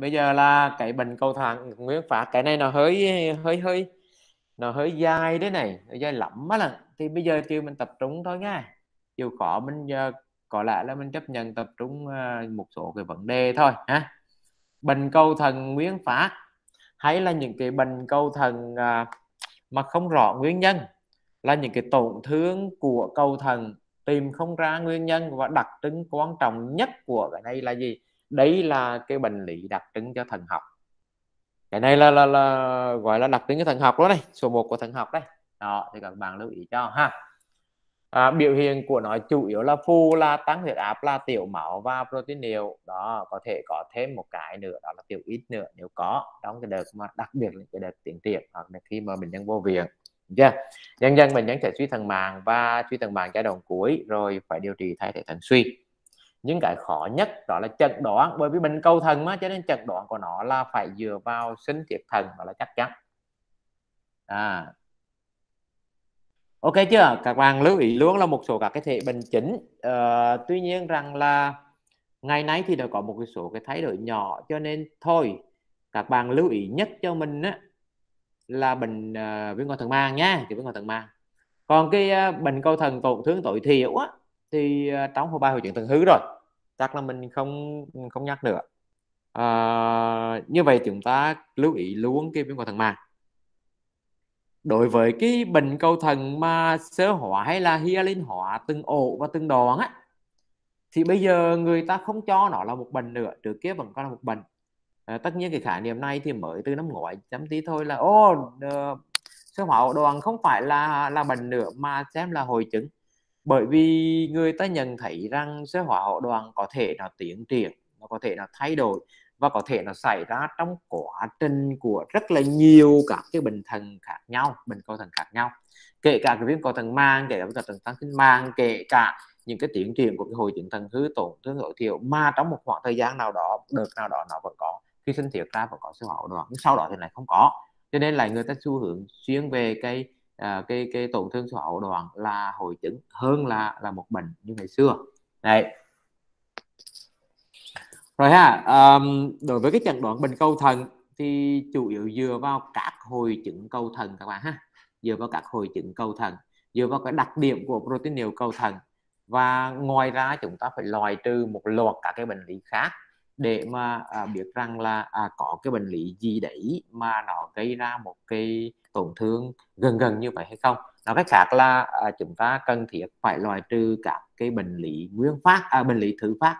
bây giờ là cái bệnh cầu thận nguyên phát, cái này nó hơi hơi hơi, nó hơi dài đấy này hơi dài lắm á là thì bây giờ kêu mình tập trung thôi nha. Dù có mình giờ có lẽ là mình chấp nhận tập trung ờ, một số cái vấn đề thôi, ha. Bệnh cầu thần nguyên phát, hay là những cái bệnh cầu thần ờ, mà không rõ nguyên nhân, là những cái tổn thương của cầu thần tìm không ra nguyên nhân và đặc trưng quan trọng nhất của cái này là gì? Đấy là cái bệnh lý đặc trưng cho thần học. Cái này là, là, là gọi là đặc trưng cho thần học đó này số 1 của thần học đây. Đó thì các bạn lưu ý cho ha. À, biểu hiện của nó chủ yếu là phu là tăng huyết áp là tiểu máu và protein niệu đó có thể có thêm một cái nữa đó là tiểu ít nữa nếu có. Trong cái đợt mà đặc biệt là cái đợt tiến triển hoặc là khi mà bệnh nhân vô viện. Chưa? Dần dần bệnh nhân sẽ suy thận màng và suy thận màng giai đoạn cuối rồi phải điều trị thay thế thận suy những cái khó nhất đó là chẩn đoán bởi vì bệnh cầu thần mà cho nên chẩn đoán của nó là phải dựa vào sinh thiết thần và là chắc chắn. À. Ok chưa? Các bạn lưu ý luôn là một số các cái thể bệnh chính. Uh, tuy nhiên rằng là ngày nay thì đã có một cái số cái thay đổi nhỏ cho nên thôi các bạn lưu ý nhất cho mình á, là bệnh uh, viêm cầu thần mang nha thì viêm cầu thần mang còn cái uh, bệnh cầu thần tổn thương tối thiểu á thì uh, trong hồ ba hội chuyện thần hư rồi chắc là mình không không nhắc nữa. À, như vậy chúng ta lưu ý luôn cái viêm cầu thần mang đối với cái bệnh cầu thần mà sơ hóa hay là hyalin hóa từng ổ và từng đoạn á thì bây giờ người ta không cho nó là một bệnh nữa trước kia vẫn coi là một bệnh. À, tất nhiên cái khái niệm này thì mới từ năm ngoái chấm tí thôi là ô uh, ờ, sơ hóa ổ đoàn không phải là là bệnh nữa mà xem là hội chứng bởi vì người ta nhận thấy rằng xã hội hậu đoàn có thể là tiến triển, nó có thể là thay đổi và có thể nó xảy ra trong quá trình của rất là nhiều các cái bệnh thần khác nhau, bệnh cầu thần khác nhau. Kể cả cái viêm cầu thần mang kể cả cái thần tăng sinh mang kể cả những cái tiến triển của cái hội chứng thần hư tổn thương tối thiểu mà trong một khoảng thời gian nào đó, đợt nào đó nó vẫn có, khi sinh thiết ra vẫn có sự hậu đoạn, nhưng sau đó thì lại không có. Cho nên là người ta xu hướng xuyên về cái à, cái cái tổn thương sọ hóa đoạn là hội chứng hơn là là một bệnh như ngày xưa. Này rồi ha um, đối với cái chẩn đoán bệnh câu thần thì chủ yếu dựa vào các hội chứng câu thần các bạn ha. Dựa vào các hội chứng câu thần dựa vào cái đặc điểm của protein niệu câu thần. Và ngoài ra chúng ta phải loại trừ một loạt các cái bệnh lý khác để mà à, biết rằng là à, có cái bệnh lý gì đấy mà nó gây ra một cái tổn thương gần gần như vậy hay không? Nói cách khác là à, chúng ta cần thiết phải loại trừ các cái bệnh lý nguyên phát à, bệnh lý thứ phát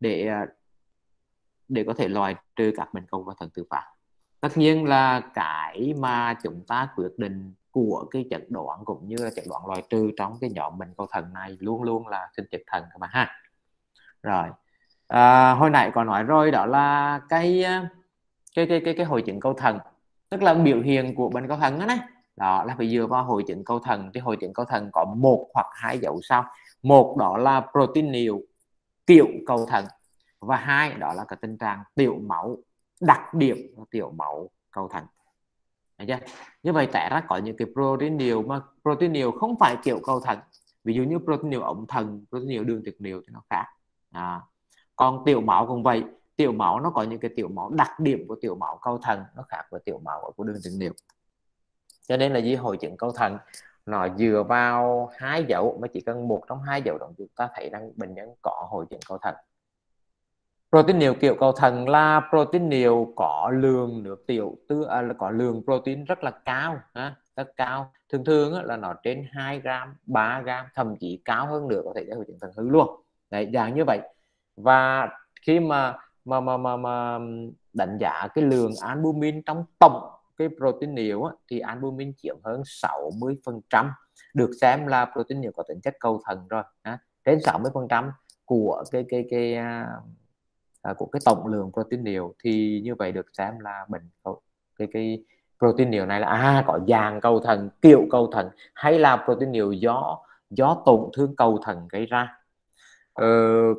để à, để có thể loại trừ các bệnh cầu và thần tự phát. Tất nhiên là cái mà chúng ta quyết định của cái chẩn đoán cũng như là chẩn đoán loại trừ trong cái nhóm bệnh cầu thần này luôn luôn là sinh trực thần các bạn ha. Rồi à, hồi nãy có nói rồi đó là cái ờ, cái cái cái cái hội chứng cầu thần tức là biểu hiện của bệnh cầu thần đó, đấy đó là phải dựa vào hội chứng cầu thần thì hội chứng cầu thần có một hoặc hai dấu sau. Một đó là protein niệu tiểu cầu thần và hai đó là cái tình trạng tiểu máu đặc điểm tiểu máu cầu thần chưa? như vậy tại ra có những cái protein niệu mà protein niệu không phải kiểu cầu thần ví dụ như protein niệu ống thần protein niệu đường tiết niệu thì nó khác. À còn tiểu máu cũng vậy. Tiểu máu nó có những cái tiểu máu đặc điểm của tiểu máu cầu thần nó khác với tiểu máu của đường tiết niệu. Cho nên là di hội chứng cầu thần nó dựa vào hai dấu mà chỉ cần một trong hai dấu đó chúng ta thấy rằng bệnh nhân có hội chứng cầu thần protein niệu kiểu cầu thần là protein niệu có lượng nước tiểu tư à, là có lượng protein rất là cao ha, rất cao. Thường thường á, là nó trên 2 gram 3 gram thậm chí cao hơn nữa có thể gây hội chứng thần hư luôn. Đấy dạng như vậy và khi mà mà mà mà, mà đánh giá cái lượng albumin trong tổng cái protein nhiều á, thì albumin chiếm hơn 60 phần trăm được xem là protein nhiều có tính chất cầu thần rồi á. đến 60 phần trăm của cái cái cái, à, à của cái tổng lượng protein nhiều thì như vậy được xem là bệnh cái cái protein nhiều này là à có dạng cầu thần kiểu cầu thần hay là protein nhiều do do tổn thương cầu thần gây ra ờ,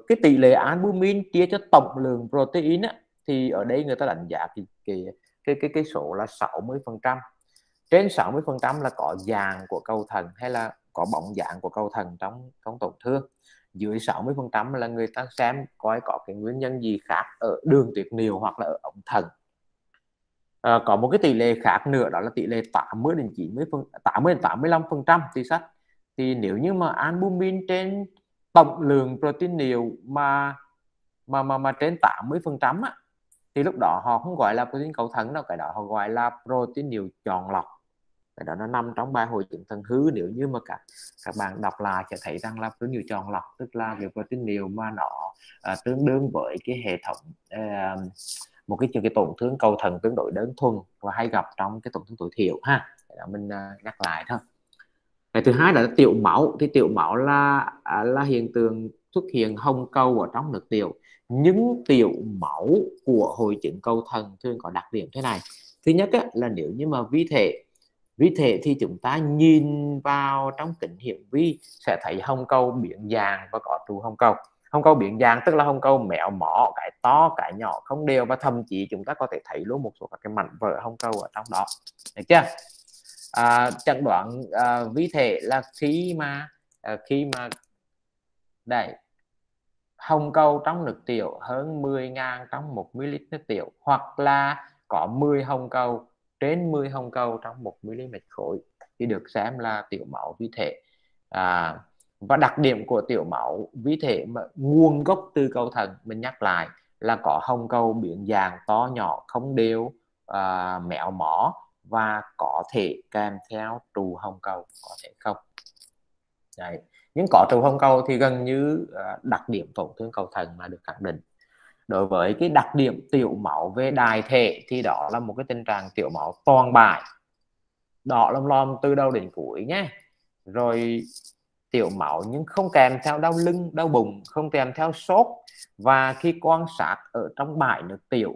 cái tỷ lệ albumin chia cho tổng lượng protein á, thì ở đây người ta đánh giá cái cái cái cái, cái số là 60 phần trăm. Trên 60 phần trăm là có dạng của cầu thần hay là có bóng dạng của cầu thần trong trong tổn thương. Dưới 60 phần trăm là người ta xem coi có cái nguyên nhân gì khác ở đường tuyệt niệu hoặc là ở ống thần à, ờ, có một cái tỷ lệ khác nữa đó là tỷ lệ 80 đến 90 phần 80 đến 85 phần trăm thì sách thì nếu như mà albumin trên tổng lượng protein niệu mà mà mà mà trên 80 phần trăm á thì lúc đó họ không gọi là protein cầu thận đâu cái đó họ gọi là protein niệu chọn lọc. Cái đó nó nằm trong bài hội chứng thần hư nếu như mà các các bạn đọc lại sẽ thấy rằng là protein niệu chọn lọc tức là cái protein niệu mà nó à, tương đương với cái hệ thống à, một cái cái tổn thương cầu thận tương đối đơn thuần và hay gặp trong cái tổn thương tối thiểu ha. Đó mình à, nhắc lại thôi cái thứ hai là tiểu máu. Thì tiểu máu là à, là hiện tượng xuất hiện hồng cầu ở trong nước tiểu. Những tiểu máu của hội chứng cầu thần thường có đặc điểm thế này. Thứ nhất á, là nếu như mà vi thể vi thể thì chúng ta nhìn vào trong kính hiển vi sẽ thấy hồng cầu biến dạng và có trụ hồng cầu. Hồng cầu biến dạng tức là hồng cầu mẹo mỏ cái to cái nhỏ không đều và thậm chí chúng ta có thể thấy luôn một số các cái mảnh vỡ hồng cầu ở trong đó. Được chưa? À, chẩn đoán à, vi thể là khi mà à, khi mà đây hồng cầu trong nước tiểu hơn 10.000 trong 1 ml nước tiểu hoặc là có 10 hồng cầu trên 10 hồng cầu trong 1 mm khối thì được xem là tiểu máu vi thể. À, và đặc điểm của tiểu máu vi thể mà nguồn gốc từ cầu thận mình nhắc lại là có hồng cầu biến dạng to nhỏ không đều à, mẹo mỏ và có thể kèm theo trù hồng cầu có thể không? Đấy. nhưng có trù hồng cầu thì gần như ờ, đặc điểm tổn thương cầu thận mà được khẳng định. Đối với cái đặc điểm tiểu máu về đài thể thì đó là một cái tình trạng tiểu máu toàn bài, đỏ lom lom từ đầu đến cuối nhé. Rồi tiểu máu nhưng không kèm theo đau lưng đau bụng không kèm theo sốt. Và khi quan sát ở trong bãi nước tiểu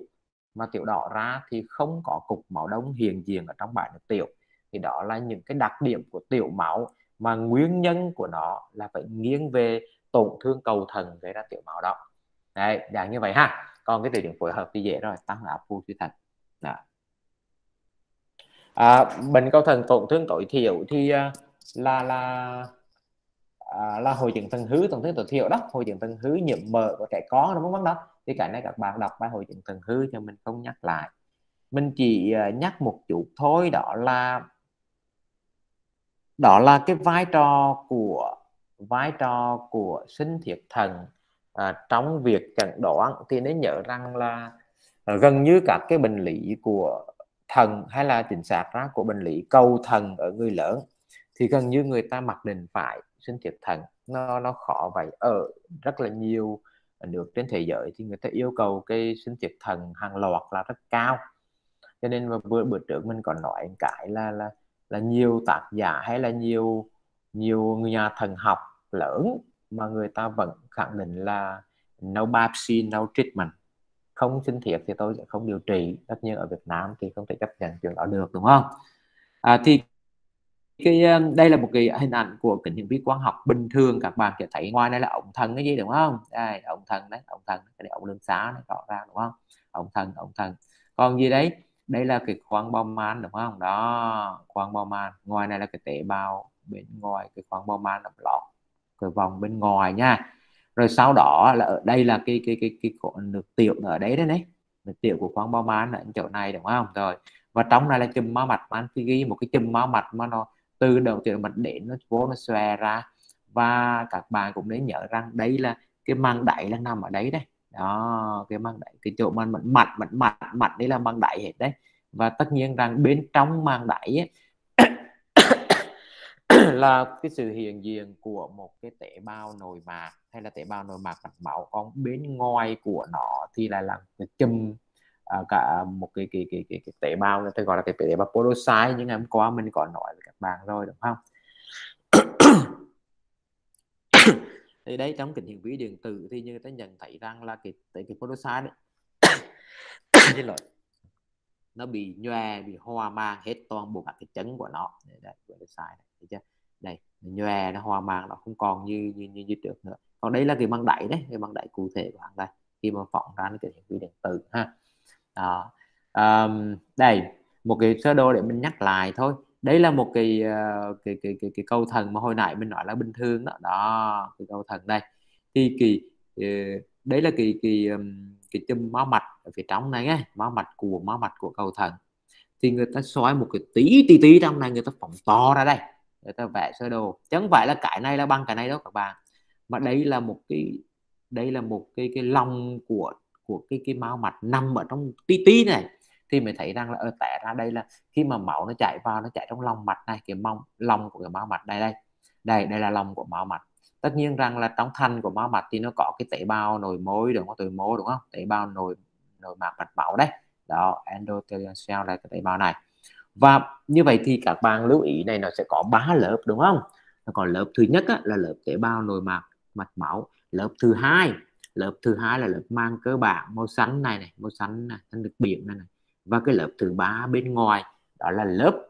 mà tiểu đỏ ra thì không có cục máu đông hiện diện ở trong bãi nước tiểu. Thì đó là những cái đặc điểm của tiểu máu mà nguyên nhân của nó là phải nghiêng về tổn thương cầu thần gây ra tiểu máu đó. Đấy dạng như vậy ha. Còn cái từ điển phối hợp thì dễ rồi tăng áp phu suy thận. Đó. À, bệnh cầu thần tổn thương tối thiểu thì à, là là à, là hội chứng thần hư tổn thương tối thiểu đó. Hội chứng thần hư nhiễm mỡ của trẻ con đúng không đó? Thì cái này các bạn đọc bài hội chứng thần hư cho mình không nhắc lại. Mình chỉ à, nhắc một chút thôi đó là đó là cái vai trò của vai trò của sinh thiệt thần à, trong việc chẩn đoán. Thì nên nhớ rằng là à, gần như các cái bệnh lý của thần hay là chính xác ra của bệnh lý cầu thần ở người lớn thì gần như người ta mặc định phải sinh thiệt thần. Nó nó khó vậy. Ở rất là nhiều nước trên thế giới thì người ta yêu cầu cái sinh thiệt thần hàng loạt là rất cao. Cho nên vừa bữa trước mình còn nói cái là là là nhiều tác giả hay là nhiều nhiều người nhà thần học lớn mà người ta vẫn khẳng định là no biopsy no treatment. Không sinh thiệt thì tôi sẽ không điều trị. Tất nhiên ở Việt Nam thì không thể chấp nhận chuyện đó được đúng không? À, thì cái ờ, đây là một cái hình ảnh của kính hiển vi quang học bình thường các bạn sẽ thấy ngoài đây là ống thần cái gì đúng không? Đây ống thần đấy ống thần cái này ống lưng xá này rõ ra đúng không? Ống thần ống thần. Còn gì đấy? Đây là cái khoang bao man đúng không? Đó khoang bao man ngoài này là cái tế bào bên ngoài cái khoang bao man nằm lọt cái vòng bên ngoài nha. Rồi sau đó là ở đây là cái cái cái cái, cái nước tiểu ở đấy đấy đấy nước tiểu của khoang bao man ở chỗ này đúng không? Rồi và trong này là chùm máu mạch man ghi một cái chùm máu mạch mà nó từ đầu tiền mạch đến nó vô nó xòe ra. Và các bạn cũng nên nhớ rằng đây là cái mang đáy là nằm ở đấy đấy. Đó cái mang đáy cái chỗ mà mạch mạch mạch mạch mạch đây là mang đáy hết đấy. Và tất nhiên rằng bên trong mang đáy ấy, là cái sự hiện diện của một cái tế bào nội mạc hay là tế bào nội mạc mạch máu. Còn bên ngoài của nó thì lại là cái chùm à, cả một cái cái cái cái, cái tế bào người ta gọi là cái tế bào podocyte nhưng ngày hôm qua mình có nói với các bạn rồi đúng không? Thì đấy trong kính hiển vi điện tử thì như người ta nhận thấy rằng là cái cái, cái podocyte đấy xin lỗi nó bị nhòe bị hoa mang hết toàn bộ các cái chấn của nó. Đấy, podocyte này thấy chưa? Đây nhòe nó hoa mang nó không còn như như như, như trước nữa. Còn đây là cái băng đẩy đấy cái băng đẩy cụ thể của hàng đây khi mà phỏng ra cái hiển vi điện tử ha. Ờ, đó. Um, đây một cái sơ đồ để mình nhắc lại thôi. Đây là một cái uh, cái, cái cái cái câu thần mà hồi nãy mình nói là bình thường đó. Đó cái câu thần đây. Thì kỳ ờ, đấy là kỳ kỳ cái chùm máu mạch ở phía trong này ấy, máu mạch của máu mạch của cầu thần. Thì người ta xoáy một cái tí tí tí trong này người ta phóng to ra đây. Người ta vẽ sơ đồ. Chẳng phải là cái này là bằng cái này đâu các bạn. Mà đây là một cái đây là một cái cái lòng của của cái cái máu mạch nằm ở trong tí tí này thì mới thấy rằng là ở tẻ ra đây là khi mà máu nó chảy vào nó chảy trong lòng mạch này cái mong lòng của cái máu mạch đây đây. Đây đây là lòng của máu mạch. Tất nhiên rằng là trong thanh của máu mạch thì nó có cái tế bào nồi mối đúng không? Tế mô đúng không? Tế bào nồi nồi mạc mạch máu đấy. Đó endothelial cell là cái tế bào này. Và như vậy thì các bạn lưu ý này nó sẽ có ba lớp đúng không? Còn lớp thứ nhất á, là lớp tế bào nồi mạc mạch máu. Lớp thứ hai lớp thứ hai là lớp mang cơ bản màu xanh này này màu xanh này xanh được biển này, này. Và cái lớp thứ ba bên ngoài đó là lớp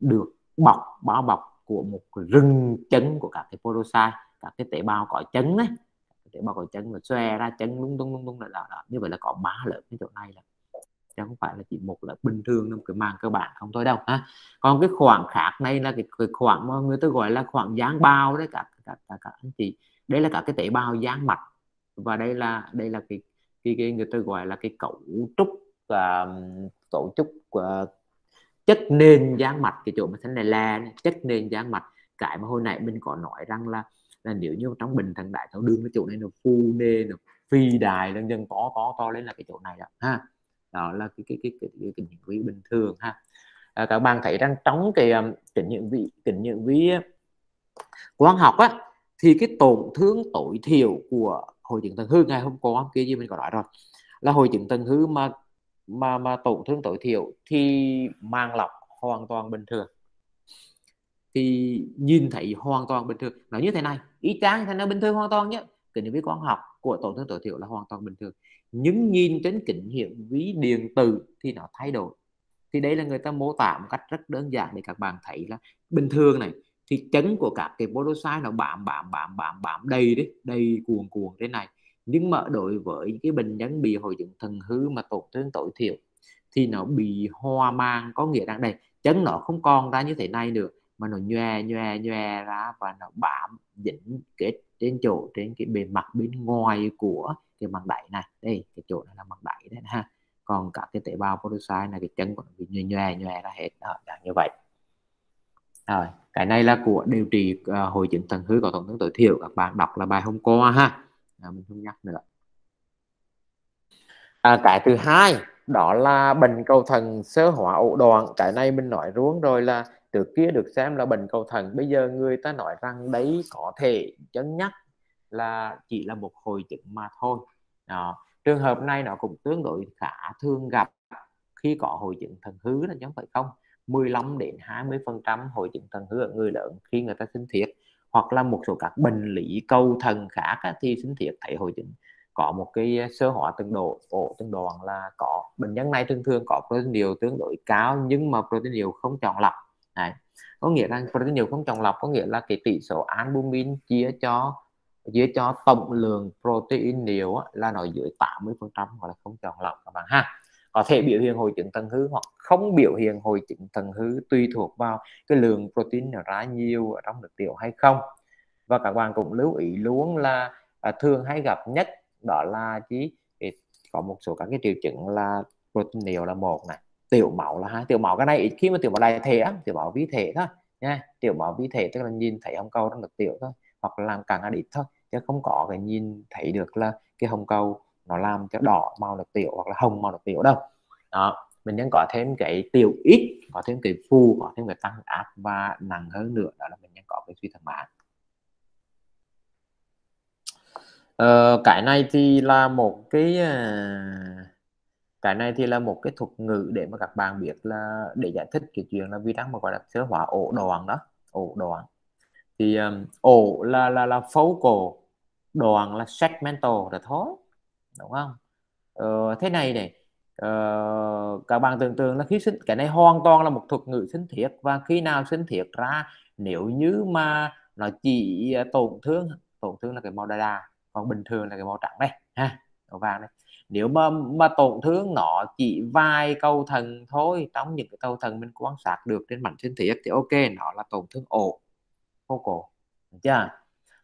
được bọc bao bọc của một rừng chân của các cái podocyte các cái tế bào có chân đấy tế bào có chân mà xòe ra chân lung tung lung tung là đó, đó. như vậy là có ba lớp cái chỗ này là chứ không phải là chỉ một lớp bình thường trong cái màng cơ bản không thôi đâu ha. Còn cái khoảng khác này là cái, cái khoảng mà người ta gọi là khoảng dáng bao đấy các các, các, các anh chị. Đây là các cái tế bào dáng mạch và đây là đây là cái cái, cái người ta gọi là cái cấu trúc uh, cấu trúc uh, chất nền dáng mạch cái chỗ mà thế này là chất nền dáng mạch cái mà hồi nãy mình có nói rằng là là nếu như trong bình thằng đại thao đường cái chỗ này nó phu nê nó phi đài lên dân có có to lên là cái chỗ này đó ha. Đó là cái cái cái cái, cái, cái hiển vi bình thường ha. À, các bạn thấy rằng trong cái um, kính hiển vi kính hiển vi quang học á thì cái tổn thương tối thiểu của hội chứng thần hư ngày hôm qua, kia gì mình có nói rồi. Là hội chứng thần hư mà mà mà tổn thương tối thiểu thì mang lọc hoàn toàn bình thường. Thì nhìn thấy hoàn toàn bình thường. Nó như thế này ý chang thì nó bình thường hoàn toàn nhé. Kính vi quang học, của tổn thương tối thiểu là hoàn toàn bình thường. Nhưng nhìn trên kính hiển vi điện tử thì nó thay đổi. Thì đây là người ta mô tả một cách rất đơn giản để các bạn thấy là bình thường này thì chấn của các cái podocyte nó bám bám bám bám bám đầy đấy đầy cuồng cuồng thế này. Nhưng mà đối với cái bệnh nhân bị hội chứng thần hư mà tổn thương tối thiểu thì nó bị hoa mang có nghĩa rằng đây chấn nó không còn ra như thế này nữa mà nó nhòe nhòe nhòe ra và nó bám dính kết trên chỗ trên cái bề mặt bên ngoài của cái màng đáy này. Đây cái chỗ này là màng đáy đấy ha. Còn các cái tế bào podocyte này cái chân của nó bị nhòe nhòe nhòe ra hết. Đó, là như vậy. Rồi cái này là của điều trị uh, hội chứng thần hư có tổn thương tối thiểu các bạn đọc là bài hôm qua ha. À, mình không nhắc nữa. À, cái thứ hai đó là bệnh cầu thần sơ hóa ổ đoạn. Cái này mình nói ruống rồi là trước kia được xem là bệnh cầu thần bây giờ người ta nói rằng đấy có thể chấn nhắc là chỉ là một hồi chứng mà thôi. Đó. trường hợp này nó cũng tương đối khá thường gặp khi có hội chứng thần hư là giống vậy không. 15 đến 20 phần trăm hội chứng thần hư ở người lớn khi người ta sinh thiết hoặc là một số các bệnh lý cầu thần khác á, thì sinh thiết thấy hội chứng có một cái ờ, sơ hóa từng độ ổ từng đoạn là có. Bệnh nhân này thường thường có protein điều tương đối cao nhưng mà protein điều không chọn lọc. Này có nghĩa là protein điều không chọn lọc có nghĩa là cái tỷ số albumin chia cho chia cho tổng lượng protein điều là nó dưới 80 phần trăm gọi là không chọn lọc các bạn ha có thể biểu hiện hội chứng thần hư hoặc không biểu hiện hội chứng thần hư tùy thuộc vào cái lượng protein nó ra nhiều ở trong nước tiểu hay không. Và các bạn cũng lưu ý luôn là à, thường hay gặp nhất đó là chỉ có một số các cái triệu chứng là protein nhiều là một này tiểu máu là hai. Tiểu máu cái này khi mà tiểu máu đại thể tiểu máu vi thể thôi nha. Tiểu máu vi thể tức là nhìn thấy hồng cầu trong nước tiểu thôi hoặc là làm càng adit thôi chứ không có cái nhìn thấy được là cái hồng cầu nó làm cho đỏ màu nước tiểu hoặc là hồng màu nước tiểu đâu. Đó mình nên có thêm cái tiểu ít có thêm cái phù có thêm cái tăng áp và nặng hơn nữa đó là mình nên có cái suy thận mãn ờ, cái này thì là một cái à, cái này thì là một cái thuật ngữ để mà các bạn biết là để giải thích cái chuyện là vi răng mà gọi là sơ hóa ổ đoạn đó ổ đoạn. Thì um, ổ là là là focal đoạn là segmental là thôi đúng không? Ờ, thế này này ờ, các bạn tưởng tượng là khi sinh cái này hoàn toàn là một thuật ngữ sinh thiết. Và khi nào sinh thiết ra nếu như mà nó chỉ ờ, tổn thương tổn thương là cái màu đà đà còn bình thường là cái màu trắng đây ha màu vàng đây nếu mà mà tổn thương nó chỉ vài câu thần thôi trong những cái câu thần mình quan sát được trên mảnh sinh thiết thì ok nó là tổn thương ổ focal chưa?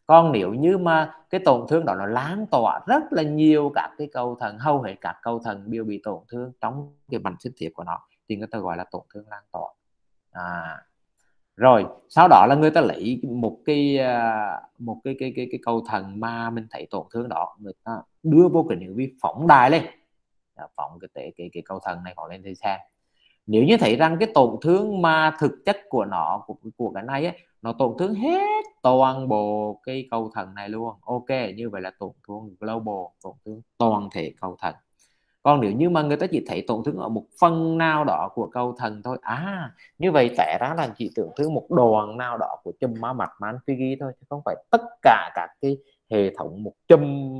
Còn nếu như mà cái tổn thương đó nó lan tỏa rất là nhiều các cái cầu thần hầu hết các cầu thần đều bị tổn thương trong cái bản sinh thiết của nó thì người ta gọi là tổn thương lan tỏa. À, rồi sau đó là người ta lấy một cái à, một cái cái cái cái cầu thần mà mình thấy tổn thương đó người ta đưa vô cái những vi phóng đài lên. Phóng cái cái cái, cái cầu thần này họ lên thì xem nếu như thấy rằng cái tổn thương mà thực chất của nó của, của cái này ấy, nó tổn thương hết toàn bộ cái cầu thần này luôn. Ok như vậy là tổn thương global tổn thương toàn thể cầu thần còn nếu như mà người ta chỉ thấy tổn thương ở một phần nào đó của cầu thần thôi à như vậy tẻ ra là chỉ tổn thương một đoàn nào đó của chùm má mặt man phi ghi thôi chứ không phải tất cả các cái hệ thống một chùm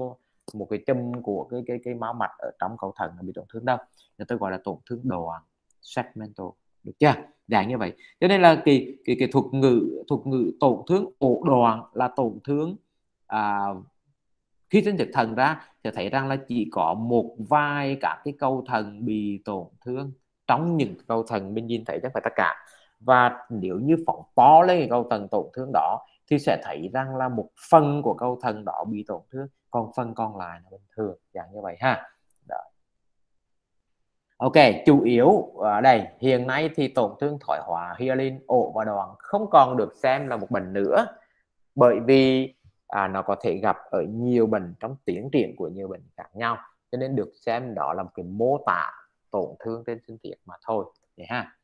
một cái chùm của cái cái cái máu mạch ở trong cầu thần bị tổn thương đâu. Người ta gọi là tổn thương đoàn segmental được chưa? Dạng như vậy. Cho nên là cái cái cái thuật ngữ thuật ngữ tổn thương ổ đoàn là tổn thương à, khi sinh thực thần ra thì thấy rằng là chỉ có một vài các cái câu thần bị tổn thương. Trong những câu thần mình nhìn thấy chắc phải tất cả. Và nếu như phỏng to lên cái câu thần tổn thương đó thì sẽ thấy rằng là một phần của câu thần đó bị tổn thương còn phần còn lại là bình thường. Dạng như vậy ha ok chủ yếu ở đây hiện nay thì tổn thương thoái hóa hyaline ổ và đoàn không còn được xem là một bệnh nữa. Bởi vì à, nó có thể gặp ở nhiều bệnh trong tiến triển của nhiều bệnh khác nhau cho nên được xem đó là một cái mô tả tổn thương trên sinh thiết mà thôi vậy ha.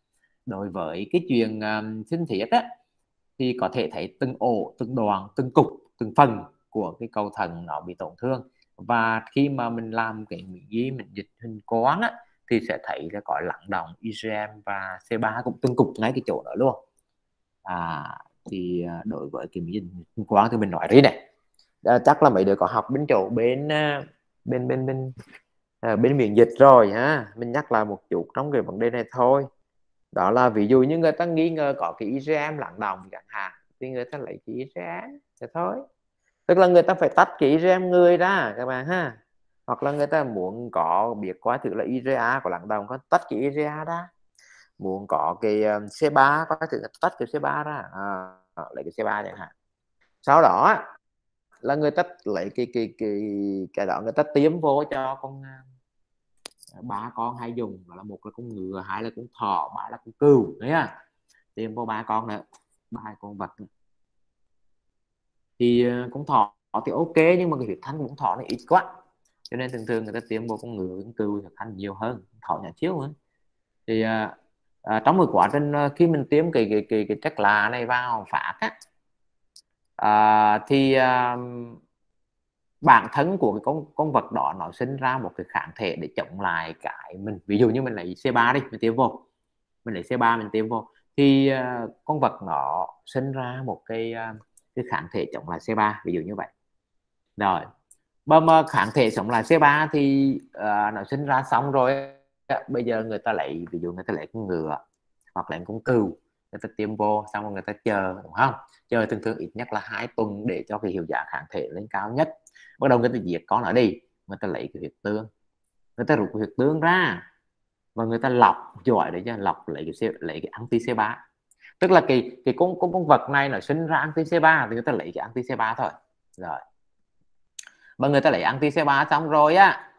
Đối với cái chuyện um, sinh thiết á thì có thể thấy từng ổ từng đoàn từng cục từng phần của cái cầu thần nó bị tổn thương. Và khi mà mình làm cái mỹ ghi mình dịch hình quán á thì sẽ thấy là có lắng động IgM và C3 cũng tương cục ngay cái chỗ đó luôn. À thì à, đối với cái mỹ dịch hình quán thì mình nói đấy này. À, chắc là mấy đứa có học bên chỗ bên à, bên bên bên à, bên miệng dịch rồi ha. Mình nhắc lại một chút trong cái vấn đề này thôi. Đó là ví dụ như người ta nghi ngờ có cái IgM lặng đồng chẳng hạn thì người ta lấy cái IgM thì thôi. Tức là người ta phải tách cái IgM người ra các bạn ha hoặc là người ta muốn có biết quá thử là IRA của lãng đồng có tách cái IRA ra. Muốn có cái C3 có thử tách cái C3 ra. À, à, lấy cái C3 chẳng hạn. Sau đó là người ta lấy cái cái cái cái đó người ta tiêm vô cho con à, ba con hay dùng là một là con ngựa hai là con thỏ ba là con cừu đấy à tiêm vô ba con nữa ba con vật nữa thì ờ, con thỏ thì ok nhưng mà cái huyết thanh của con thỏ này ít quá cho nên thường thường người ta tiêm vô con ngựa con cừu thực hành nhiều hơn thỏ nhà chiếu nữa thì à, à, trong một quá trình à, khi mình tiêm cái cái cái, cái chất lạ này vào phạt á à, thì à, bản thân của cái con con vật đó nó sinh ra một cái kháng thể để chống lại cái mình. Ví dụ như mình lấy C3 đi mình tiêm vô. Mình lấy C3 mình tiêm vô. Thì uh, con vật nó sinh ra một cái uh, cái kháng thể chống lại C3 ví dụ như vậy. Rồi mà kháng thể sống lại C3 thì uh, nó sinh ra xong rồi bây giờ người ta lấy ví dụ người ta lấy con ngựa hoặc là con cừu người ta tiêm vô xong rồi người ta chờ đúng không? Chờ thường thường ít nhất là hai tuần để cho cái hiệu quả kháng thể lên cao nhất. Bắt đầu người ta diệt con ở đi người ta lấy cái huyết tương người ta rút cái huyết tương ra và người ta lọc giỏi để cho lọc lấy cái lấy cái anti C3 tức là cái cái con con con vật này nó sinh ra anti C3 thì người ta lấy cái anti C3 thôi. Rồi mà người ta lấy anti C3 xong rồi á.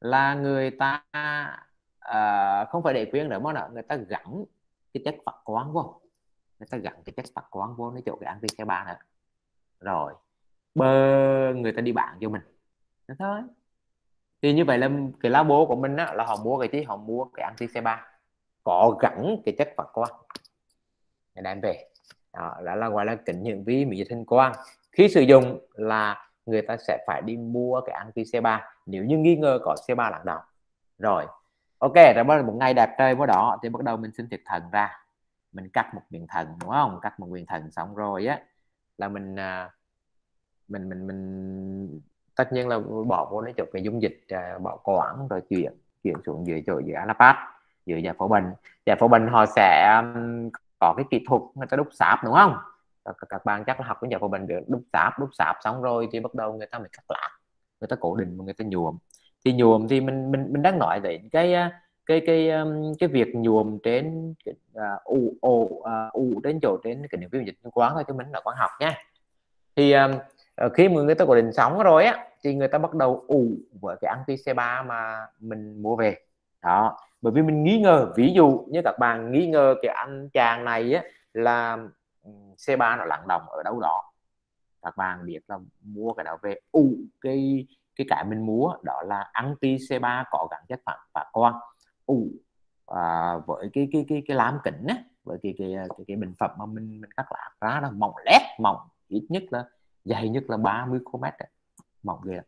Là người ta uh, không phải để khuyên nữa mà người ta gắn cái chất phạt quán vô. Người ta gắn cái chất phạt quán vô nó chỗ cái anti C3 nữa. Rồi bơ người ta đi bạn cho mình. Thế thôi. Thì như vậy là cái lá bố của mình á, là họ mua cái gì? Họ mua cái anti C3 có gắn cái chất phạt quang. Để đem về. Đó là, là gọi là kính hiển vi mỹ thanh quang. Khi sử dụng là người ta sẽ phải đi mua cái anti C3 nếu như nghi ngờ có C3 lạc đầu rồi, ok, rồi bắt một ngày đẹp trời mới đó, thì bắt đầu mình xin thiệt thần ra. Mình cắt một miệng thần, đúng không? Cắt một miệng thần xong rồi á, là mình à, mình mình mình, tất nhiên là bỏ vô nó chụp cái dung dịch à, bỏ quảng rồi chuyển chuyển xuống dưới chỗ dưới anapat dưới giải phẫu bệnh. Giải phẫu bệnh họ sẽ có cái kỹ thuật người ta đúc sáp, đúng không? Ờ, các, các bạn chắc là học cái nhà phẫu bệnh được đúc sạp đúc sạp xong rồi thì bắt đầu người ta mới cắt lát người ta cố định mà người ta nhuộm. Thì nhuộm thì mình mình mình đang nói đến à, cái cái cái cái việc nhuộm trên uh, u u uh, u đến chỗ trên cái niệm viêm dịch quán thôi chứ mình là quán học nha. Thì uh, khi mà người ta cố định sóng rồi á thì người ta bắt đầu ủ với cái anti C3 mà mình mua về. Đó bởi vì mình nghi ngờ ví dụ như các bạn nghi ngờ cái anh chàng này á là Ừ, C3 nó lặng đồng ở đâu đó. Các bạn biết là mua cái đó về. Ủ cái cái cái mình mua đó là anti C3 có gắn chất phản phản quang ủ à, với cái cái cái cái lam kính á với cái cái cái, cái bình phẩm mà mình mình cắt lạc ra là mỏng lét mỏng ít nhất là dày nhất là 30 km mỏng ghê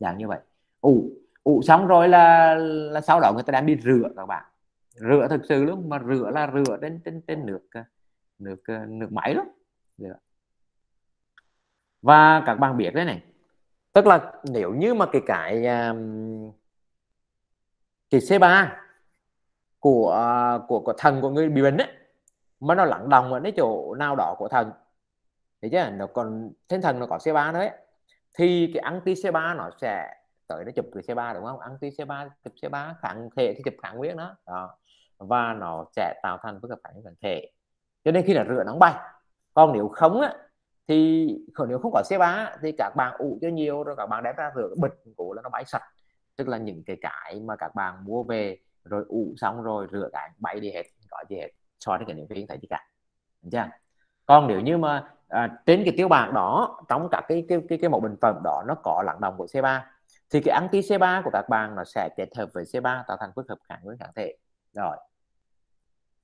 dạng như vậy. Ủ ủ xong rồi là là sau đó người ta đem đi rửa các bạn. Rửa thực sự luôn mà rửa là rửa trên trên trên nước nước nước ờ, máy lắm. Dạ. Và các bạn biết đấy này, tức là nếu như mà cái cái cái C3 của ờ, của của thần của người bị bệnh ấy, mà nó lắng đồng ở cái chỗ nào đó của thần thì chứ nó còn, trên thần nó có C3 nữa ấy. thì cái anti C3 nó sẽ tới nó chụp cái C3 đúng không? Anti C3 chụp C3 kháng thể thì chụp kháng nguyên đó. đó. Và nó sẽ tạo thành với các phản ứng kháng thể cho nên khi là rửa nóng bay còn nếu không á thì nếu không có xe bá thì các bạn ủ cho nhiều rồi các bạn đem ra rửa bịch của là nó bay sạch. Tức là những cái cái mà các bạn mua về rồi ủ xong rồi rửa cái bay đi hết có gì hết so với cái những viên thấy gì cả. Chưa? Còn nếu như mà à, trên cái tiêu bạc đó trong các cái cái cái, cái mẫu bình phẩm đó nó có lặng đồng của C3 thì cái anti C3 của các bạn nó sẽ kết hợp với C3 tạo thành phức hợp kháng nguyên kháng thể. Rồi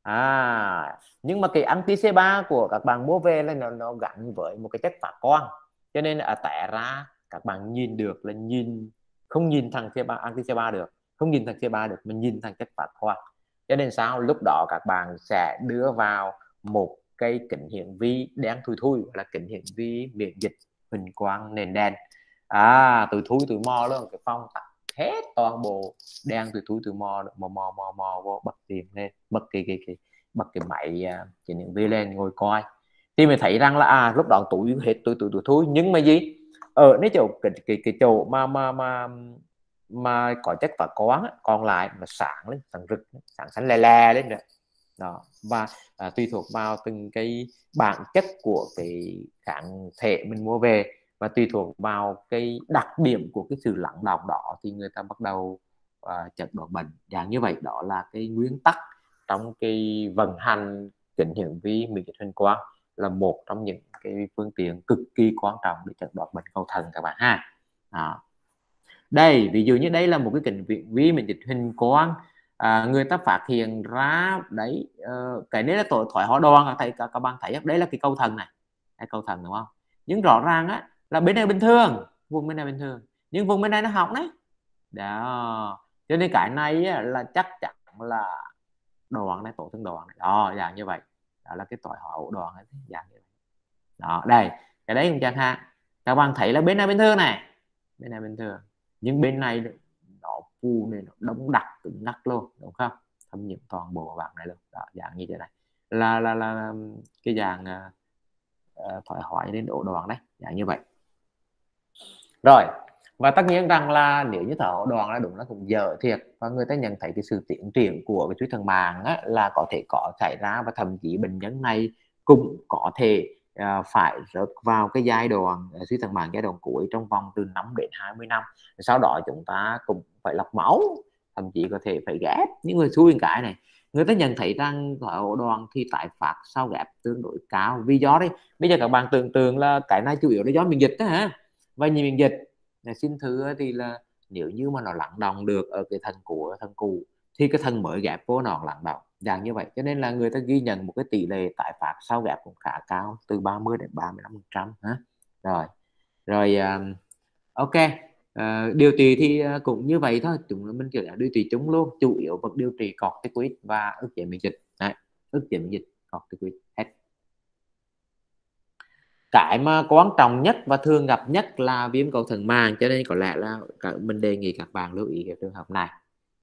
à nhưng mà cái anti C3 của các bạn mua về là nó, nó gắn với một cái chất phản quang. Cho nên là tẻ ra các bạn nhìn được là nhìn không nhìn thằng C3 anti C3 được. Không nhìn thằng C3 được mình nhìn thằng chất phản quang. Cho nên sao? Lúc đó các bạn sẽ đưa vào một cái kính hiển vi đen thui thui là kính hiển vi miễn dịch hình quang nền đen à từ thui từ mò luôn cái phong tắt hết toàn bộ đang từ túi từ mò mò mò mò mò vô bật tìm lên bật cái cái cái bật cái máy à, chỉ những vi lên ngồi coi. Thì mình thấy rằng là à lúc đó tuổi hết tuổi tuổi tuổi thui nhưng mà gì? Ở nơi chỗ cái cái cái chỗ mà mà mà mà có chất và quán còn lại mà sáng lên sáng rực sáng sáng lè lè lên nữa đó và à, tùy thuộc vào từng cái bản chất của cái kháng thể mình mua về và tùy thuộc vào cái đặc điểm của cái sự lắng đọng đó thì người ta bắt đầu uh, chẩn đoán bệnh. Dạng như vậy đó là cái nguyên tắc trong cái vận hành kính hiển vi miễn dịch hình quang là một trong những cái phương tiện cực kỳ quan trọng để chẩn đoán bệnh cầu thần các bạn ha. À. đây ví dụ như đây là một cái kính vi miễn dịch hình quang. À, người ta phát hiện ra đấy uh, cái đấy là tội thoại họ đoan thầy các, các bạn thấy đấy là cái câu thần này. Cái câu thần đúng không? Nhưng rõ ràng á là bên này bình thường vùng bên này bình thường. Nhưng vùng bên này nó học đấy. Đó. Cho nên cái này là chắc chắn là đoạn này tổ thương đoàn này. Đó dạng như vậy. Đó là cái tội hỏi ổ đoàn ấy dạng như vậy. Đó đây. Cái đấy cũng chẳng ha các bạn thấy là bên này bình thường này. Bên này bình thường. Nhưng bên này nó phù này nó đóng đặc cứng nắc luôn đúng không? Thâm nhiễm toàn bộ bạn này luôn. Đó, dạng như thế này. Là là là cái dạng uh, thoại hỏi đến độ đoàn đấy. Dạng như vậy rồi và tất nhiên rằng là nếu như thở ổ đoàn là đúng là cũng dở thiệt. Và người ta nhận thấy cái sự tiến triển của cái suy thận mạng á, là có thể có xảy ra và thậm chí bệnh nhân này cũng có thể uh, phải rớt vào cái giai đoạn uh, suy thận mạng giai đoạn cuối trong vòng từ 5 đến 20 năm. Sau đó chúng ta cũng phải lọc máu thậm chí có thể phải ghép. Những người xui cái này người ta nhận thấy rằng thoái ổ đoàn thì tái phát sau ghép tương đối cao. Vì do đấy bây giờ các bạn tưởng tượng là cái này chủ yếu là do miễn dịch đó hả? Và nhiều miễn dịch. Xin thưa thì là nếu như mà nó lặng đồng được ở cái thân của thân cũ thì cái thân mới ghép vô nó lặng đồng dạng như vậy. Cho nên là người ta ghi nhận một cái tỷ lệ tái phát sau ghép cũng khá cao từ 30 đến 35 phần trăm ha. Rồi. Rồi um, ok. Uh, điều trị thì à, cũng như vậy thôi. Chúng mình kiểu điều trị chúng luôn. Chủ yếu vật điều trị corticoid và ức chế miễn dịch. Đấy, ức chế miễn dịch corticoid hết cái mà quan trọng nhất và thường gặp nhất là viêm cầu thận màng cho nên có lẽ là mình đề nghị các bạn lưu ý cái trường hợp này.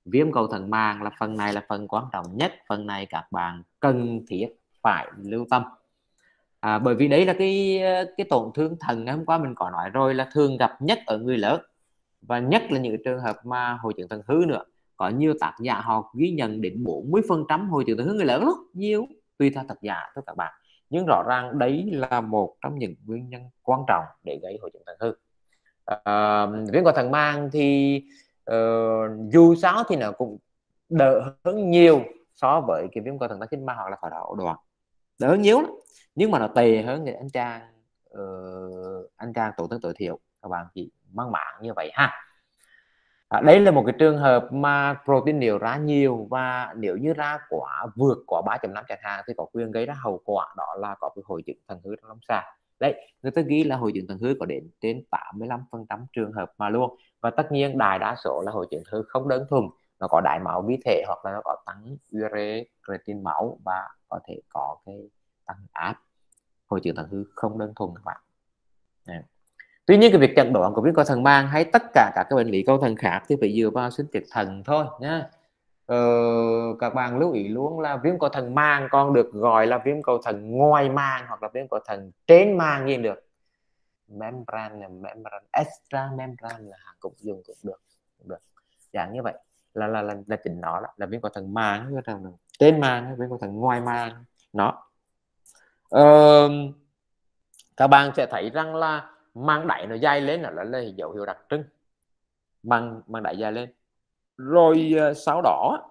Viêm cầu thận màng là phần này là phần quan trọng nhất phần này các bạn cần thiết phải lưu tâm. À, bởi vì đấy là cái cái tổn thương thần hôm qua mình có nói rồi là thường gặp nhất ở người lớn. Và nhất là những trường hợp mà hội chứng thần hư nữa. Có nhiều tác giả họ ghi nhận đến 40 phần trăm hội chứng thần hư người lớn lắm nhiều tùy theo tác giả thôi các bạn nhưng rõ ràng đấy là một trong những nguyên nhân quan trọng để gây hội chứng thận hư. À, viêm cầu thận mang thì uh, dù sao thì nó cũng đỡ hơn nhiều so với cái viêm cầu thận tăng ma hoặc là khỏi đạo đoạn. Đỡ hơn nhiều lắm nhưng mà nó tệ hơn người anh trang uh, ờ, anh trang tổn thương tối thiểu. Các bạn chỉ mang mạng như vậy ha à, đây là một cái trường hợp mà protein nhiều ra nhiều và nếu như ra quả vượt quả 3.5 chẳng hạn thì có quyền gây ra hậu quả đó là có cái hội chứng thần hư trong lâm sàng. Đấy người ta ghi là hội chứng thần hư có đến trên 85 phần trăm trường hợp mà luôn. Và tất nhiên đại đa số là hội chứng hư không đơn thuần nó có đại máu vi thể hoặc là nó có tăng ure creatin máu và có thể có cái tăng áp. Hội chứng thần hư không đơn thuần các bạn. Đấy tuy nhiên cái việc chẩn đoán của viêm cầu thần mang hay tất cả các cái bệnh lý cầu thần khác thì phải dựa vào sinh tiết thần thôi nhé ờ, các bạn lưu ý luôn là viêm cầu thần mang còn được gọi là viêm cầu thần ngoài mang hoặc là viêm cầu thần trên mang như được. Membrane là membrane extra membrane là cũng dùng cũng được cũng được. Dạng như vậy là là là, là chỉnh nó là, là viêm cầu thần mang cái thần trên mang viêm cầu thần ngoài mang nó. Ờ, các bạn sẽ thấy rằng là mang đẩy nó dai lên là, là, là dấu hiệu đặc trưng. Mang mang đẩy dai lên. Rồi uh, sau đó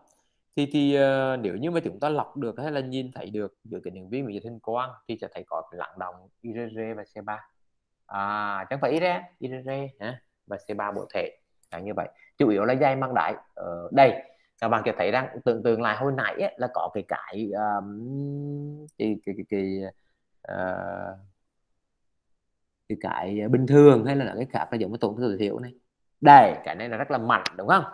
thì thì uh, nếu như mà chúng ta lọc được hay là nhìn thấy được giữa cái những viên mà dịch hình quang thì sẽ thấy có lặng động IgG và C3 à chẳng phải irg IgG hả? Và C3 bộ thể. Là như vậy. Chủ yếu là dây mang đại ở đây. Các bạn có thấy rằng tưởng tượng lại hồi nãy ấy, là có cái cái um, cái cái cái, cái uh, cái cái ờ, bình thường hay là cái khác là giống với tổn thương thiểu này. Đây cái này là rất là mạnh đúng không?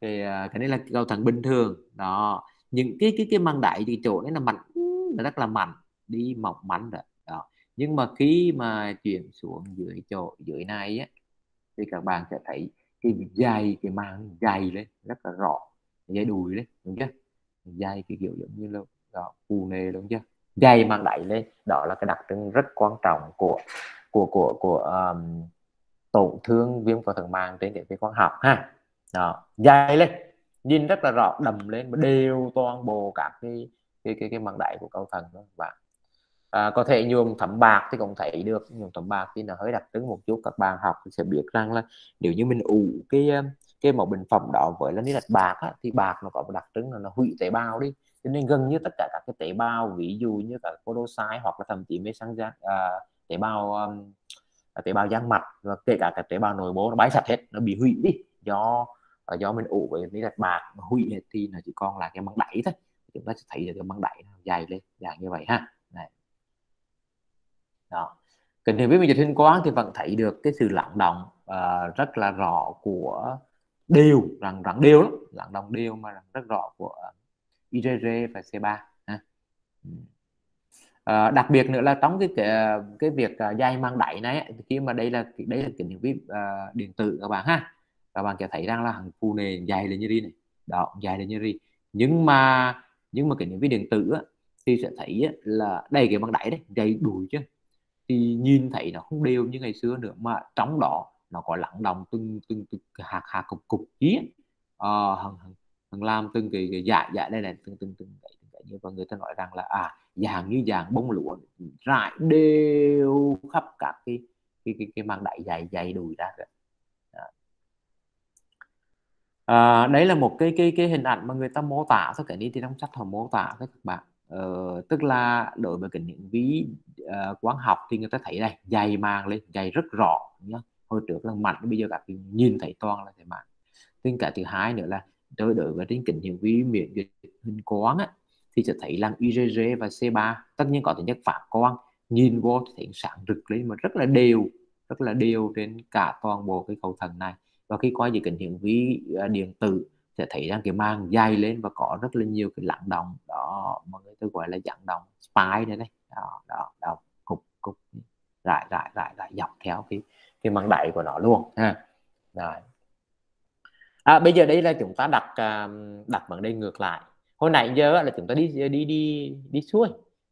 Thì ờ, cái này là cầu thẳng bình thường. Đó những cái cái cái mang đại thì chỗ này là mạnh là rất là mạnh đi mỏng mảnh rồi. Đó nhưng mà khi mà chuyển xuống dưới chỗ dưới này á thì các bạn sẽ thấy cái dày cái mang dày lên rất là rõ dây đùi đấy đúng chưa? Dày cái kiểu giống như là đó, phù nề đúng chưa dày mang đại lên đó là cái đặc trưng rất quan trọng của của của của um, tổn thương viêm cầu thận mang trên cái khoa học ha. Đó dài lên nhìn rất là rõ đầm lên và đều toàn bộ các cái cái cái, cái màng đại của cầu thần đó bạn. À, có thể nhuộm thẩm bạc thì cũng thấy được nhuộm thẩm bạc thì nó hơi đặc trưng một chút các bạn học thì sẽ biết rằng là nếu như mình ủ cái cái mẫu bệnh phẩm đó với là nít bạc á, thì bạc nó có một đặc trưng là nó hủy tế bào đi. Cho nên gần như tất cả các cái tế bào ví dụ như các podocyte hoặc là thậm chí mesangian à, tế bào um, à, tế bào giang mặt và kể cả các tế bào nội bố nó bái sạch hết nó bị hủy đi. Do à, do mình ủ với nít bạc hủy hết thì nó chỉ còn là cái măng đẩy thôi. Chúng ta sẽ thấy được cái măng đẩy nó dày lên dạng như vậy ha. Này. Đó. Cần thì với mình thiên hình quang thì vẫn thấy được cái sự lặng động uh, rất là rõ của đều rằng rằng đều lắm. Lặng động đều mà rất rõ của IgG và C3 ha. Ừ. À, đặc biệt nữa là trong cái cái, cái việc uh, dây mang đẩy này khi mà đây là đây là kính hiển vi uh, điện tử các bạn ha. Các bạn sẽ thấy rằng là hàng phù này dài lên như đi này đó dài lên như đi nhưng mà nhưng mà kính hiển vi điện tử á, thì sẽ thấy á, là đây cái mang đẩy đấy dày đùi chứ. Thì nhìn thấy nó không đều như ngày xưa nữa mà trong đó nó có lắng đồng từng từng, từng hạt hạt cục cục ý ờ, hằng, hằng, hằng làm từng cái, cái dạ dạ đây này từng từng từng cái như và người ta nói rằng là à dạng như dạng bông lụa rải đều khắp các cái cái cái, cái mang đại dày dày đùi ra rồi À, đấy là một cái cái cái hình ảnh mà người ta mô tả thôi cái đi thì trong sách họ mô tả với các bạn. Ờ, tức là đối với cái những ví ờ, uh, quán học thì người ta thấy này dày màng lên dày rất rõ nhá. Hồi trước là mạnh bây giờ các bạn nhìn thấy toàn là thấy mạnh thêm cả thứ hai nữa là đối đối với trên kính hiển vi miễn dịch hình quán á, thì sẽ thấy là IgG và C3 tất nhiên có thể nhất phản quang nhìn vô thì thấy sáng rực lên mà rất là đều rất là đều trên cả toàn bộ cái cầu thần này. Và khi qua dưới kính hiển vi à, điện tử sẽ thấy rằng cái màng dày lên và có rất là nhiều cái lặng động. Đó mà người ta gọi là dạng động spy này đây đó đó, đó cục cục rải rải rải rải dọc theo cái cái màng đại của nó luôn ha. Rồi. À, bây giờ đây là chúng ta đặt à, đặt vấn đề ngược lại hồi nãy giờ là chúng ta đi đi đi đi xuôi.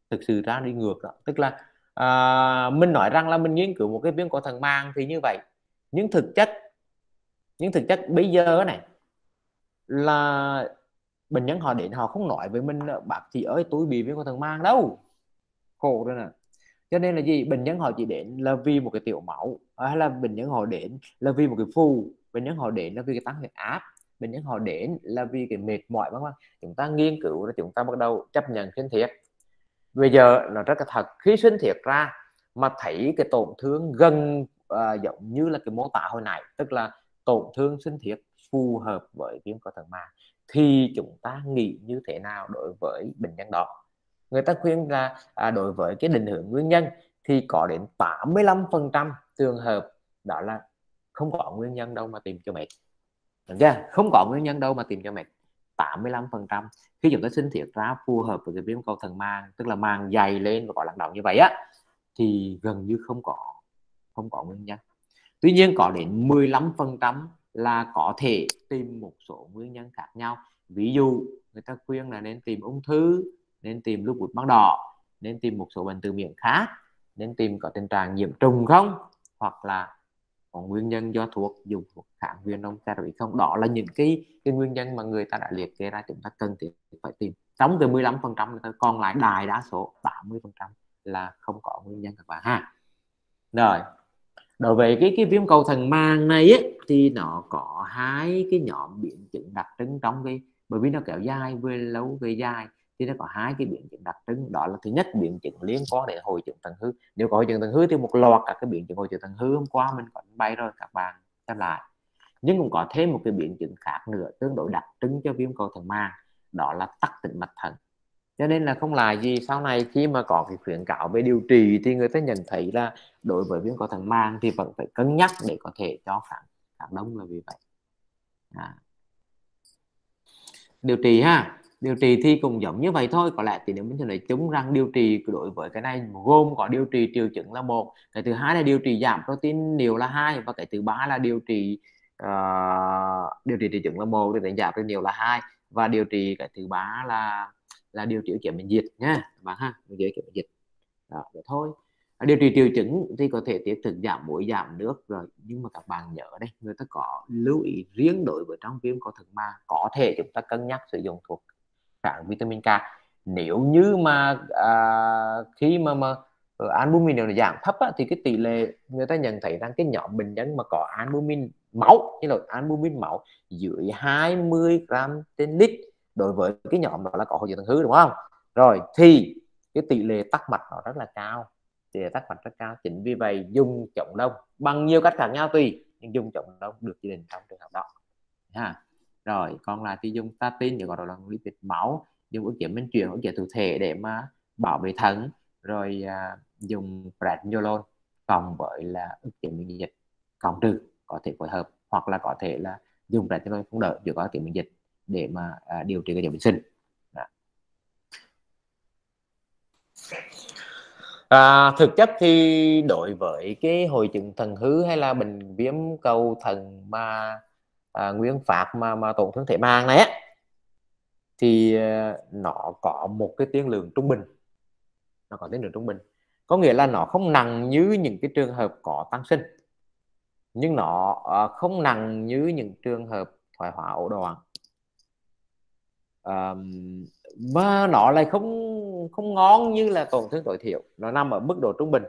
Thực sự ra đi ngược đó. tức là à, mình nói rằng là mình nghiên cứu một cái viêm có thần mang thì như vậy. Nhưng thực chất nhưng thực chất bây giờ này là bệnh nhân họ đến họ không nói với mình bác sĩ ơi tôi bị viêm cầu thần mang đâu. Khổ rồi nè. Cho nên là gì? Bệnh nhân họ chỉ đến là vì một cái tiểu máu à, hay là bệnh nhân họ đến là vì một cái phù. Bệnh nhân họ đến là vì cái tăng huyết áp bệnh nhân họ đến là vì cái mệt mỏi vân vân. Chúng ta nghiên cứu rồi chúng ta bắt đầu chấp nhận sinh thiết bây giờ nó rất là thật khi sinh thiết ra mà thấy cái tổn thương gần uh, giống như là cái mô tả hồi nãy tức là tổn thương sinh thiết phù hợp với viêm cơ thần ma, thì chúng ta nghĩ như thế nào đối với bệnh nhân đó? Người ta khuyên là à, đối với cái định hướng nguyên nhân thì có đến 85% trường hợp đó là không có nguyên nhân đâu mà tìm cho mệt được chưa không có nguyên nhân đâu mà tìm cho mệt 85% khi chúng ta sinh thiết ra phù hợp với cái viêm cầu thần mang tức là mang dày lên và có lắng động như vậy á, thì gần như không có không có nguyên nhân. Tuy nhiên có đến 15% là có thể tìm một số nguyên nhân khác nhau. Ví dụ, người ta khuyên là nên tìm ung thư, nên tìm lúc bụt mắt đỏ, nên tìm một số bệnh từ miệng khác, nên tìm có tình trạng nhiễm trùng không, hoặc là có nguyên nhân do thuốc dùng thuốc kháng viêm đông steroid không? Đó là những cái cái nguyên nhân mà người ta đã liệt kê ra chúng ta cần thì phải tìm. Trong từ 15 phần trăm còn lại đại đa số 80 phần trăm là không có nguyên nhân các bạn ha. Rồi đối với cái cái viêm cầu thần mang này ấy, thì nó có hai cái nhóm biến chứng đặc trưng trong cái bởi vì nó kéo dài về lâu về dài thì nó có hai cái biến chứng đặc trưng, đó là thứ nhất, biến chứng liên quan đến hội chứng thần hư. Nếu có hội chứng thần hư thì một loạt các cái biến chứng hội chứng thần hư hôm qua mình có bay rồi, các bạn xem lại. Nhưng cũng có thêm một cái biến chứng khác nữa, tương đối đặc trưng cho viêm cầu thần mang đó là tắc tĩnh mạch thận. Cho nên là không là gì, sau này khi mà có cái khuyến cáo về điều trị thì người ta nhận thấy là đối với viêm cầu thần mang thì vẫn phải cân nhắc để có thể cho kháng kháng đông là vì vậy. À. điều trị ha điều trị thì cũng giống như vậy thôi. Có lẽ thì nếu mình nói chúng rằng điều trị đối với cái này gồm có điều trị triệu chứng là một cái thứ hai là điều trị giảm protein nhiều là hai và cái thứ ba là điều trị uh, ờ, điều trị triệu chứng là một điều trị giảm protein nhiều là hai và điều trị cái thứ ba là là điều trị kiểm bệnh dịch nha bạn ha điều trị kiểm dịch. Đó vậy thôi. À, điều trị triệu chứng thì có thể tiếp tục giảm mũi giảm nước rồi nhưng mà các bạn nhớ đây người ta có lưu ý riêng đối với trong viêm có thực ma có thể chúng ta cân nhắc sử dụng thuốc kháng vitamin K. Nếu như mà à, khi mà mà albumin đều giảm thấp á, thì cái tỷ lệ người ta nhận thấy rằng cái nhóm bệnh nhân mà có albumin máu như là albumin máu dưới 20 gram trên lít đối với cái nhóm đó là có hội chứng thứ đúng không? Rồi thì cái tỷ lệ tắc mạch nó rất là cao. Tỷ lệ tắc mạch rất cao. Chính vì vậy dùng chống đông bằng nhiều cách khác nhau tùy nhưng dùng chống đông được chỉ định trong trường hợp đó. Ha rồi còn lại thì dùng statin thì gọi là lipid máu dùng ức chế minh truyền ức chế thụ thể để mà bảo vệ thận rồi à, dùng prednisolone cộng với là ức chế miễn dịch cộng trừ có thể phối hợp hoặc là có thể là dùng prednisolone không đỡ chưa có ức chế miễn dịch để mà à, điều trị cái điểm vệ sinh. À, thực chất thì đối với cái hội chứng thần hư hay là bệnh viêm cầu thần mà à, nguyên phát mà mà tổn thương thể màng này á thì à, nó có một cái tiên lượng trung bình. Nó có tiên lượng trung bình. Có nghĩa là nó không nặng như những cái trường hợp có tăng sinh nhưng nó à, không nặng như những trường hợp thoái hóa ổ đoạn. À, mà nó lại không không ngon như là tổn thương tối thiểu. Nó nằm ở mức độ trung bình.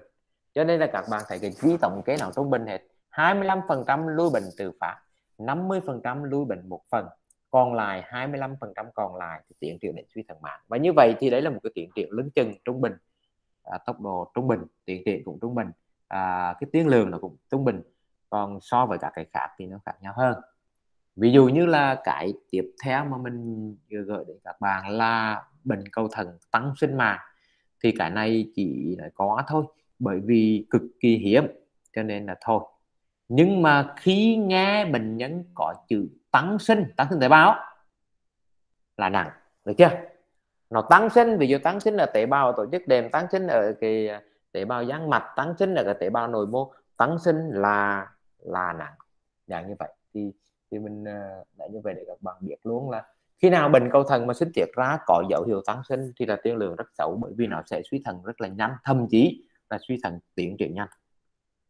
Cho nên là các bạn thấy cái ghi tổng kế nào trung bình hết. 25% lưu bệnh từ phát. 50% lui bệnh một phần còn lại 25% còn lại thì tiến triển đến suy thận mạng và như vậy thì đấy là một cái tiến triển lớn chừng trung bình à, tốc độ trung bình tiến triển cũng trung bình à, cái tiến lượng là cũng trung bình còn so với các cái khác thì nó khác nhau hơn. Ví dụ như là cái tiếp theo mà mình gửi đến các bạn là bệnh cầu thận tăng sinh mạng thì cái này chỉ có thôi bởi vì cực kỳ hiếm cho nên là thôi nhưng mà khi nghe bệnh nhân có chữ tăng sinh tăng sinh tế bào, là nặng, được chưa? Nó tăng sinh, ví dụ tăng sinh là tế bào tổ chức đệm, tăng sinh ở cái à, tế bào giang mạch, tăng sinh là cái tế bào nội mô, tăng sinh là là nặng. Dạng như vậy. Thì thì mình à, đã như vậy để các bạn biết luôn là khi nào bệnh cầu thần mà sinh tiết ra có dấu hiệu tăng sinh thì là tiên lượng rất xấu bởi vì nó sẽ suy thận rất là nhanh, thậm chí là suy thận tiến triển nhanh.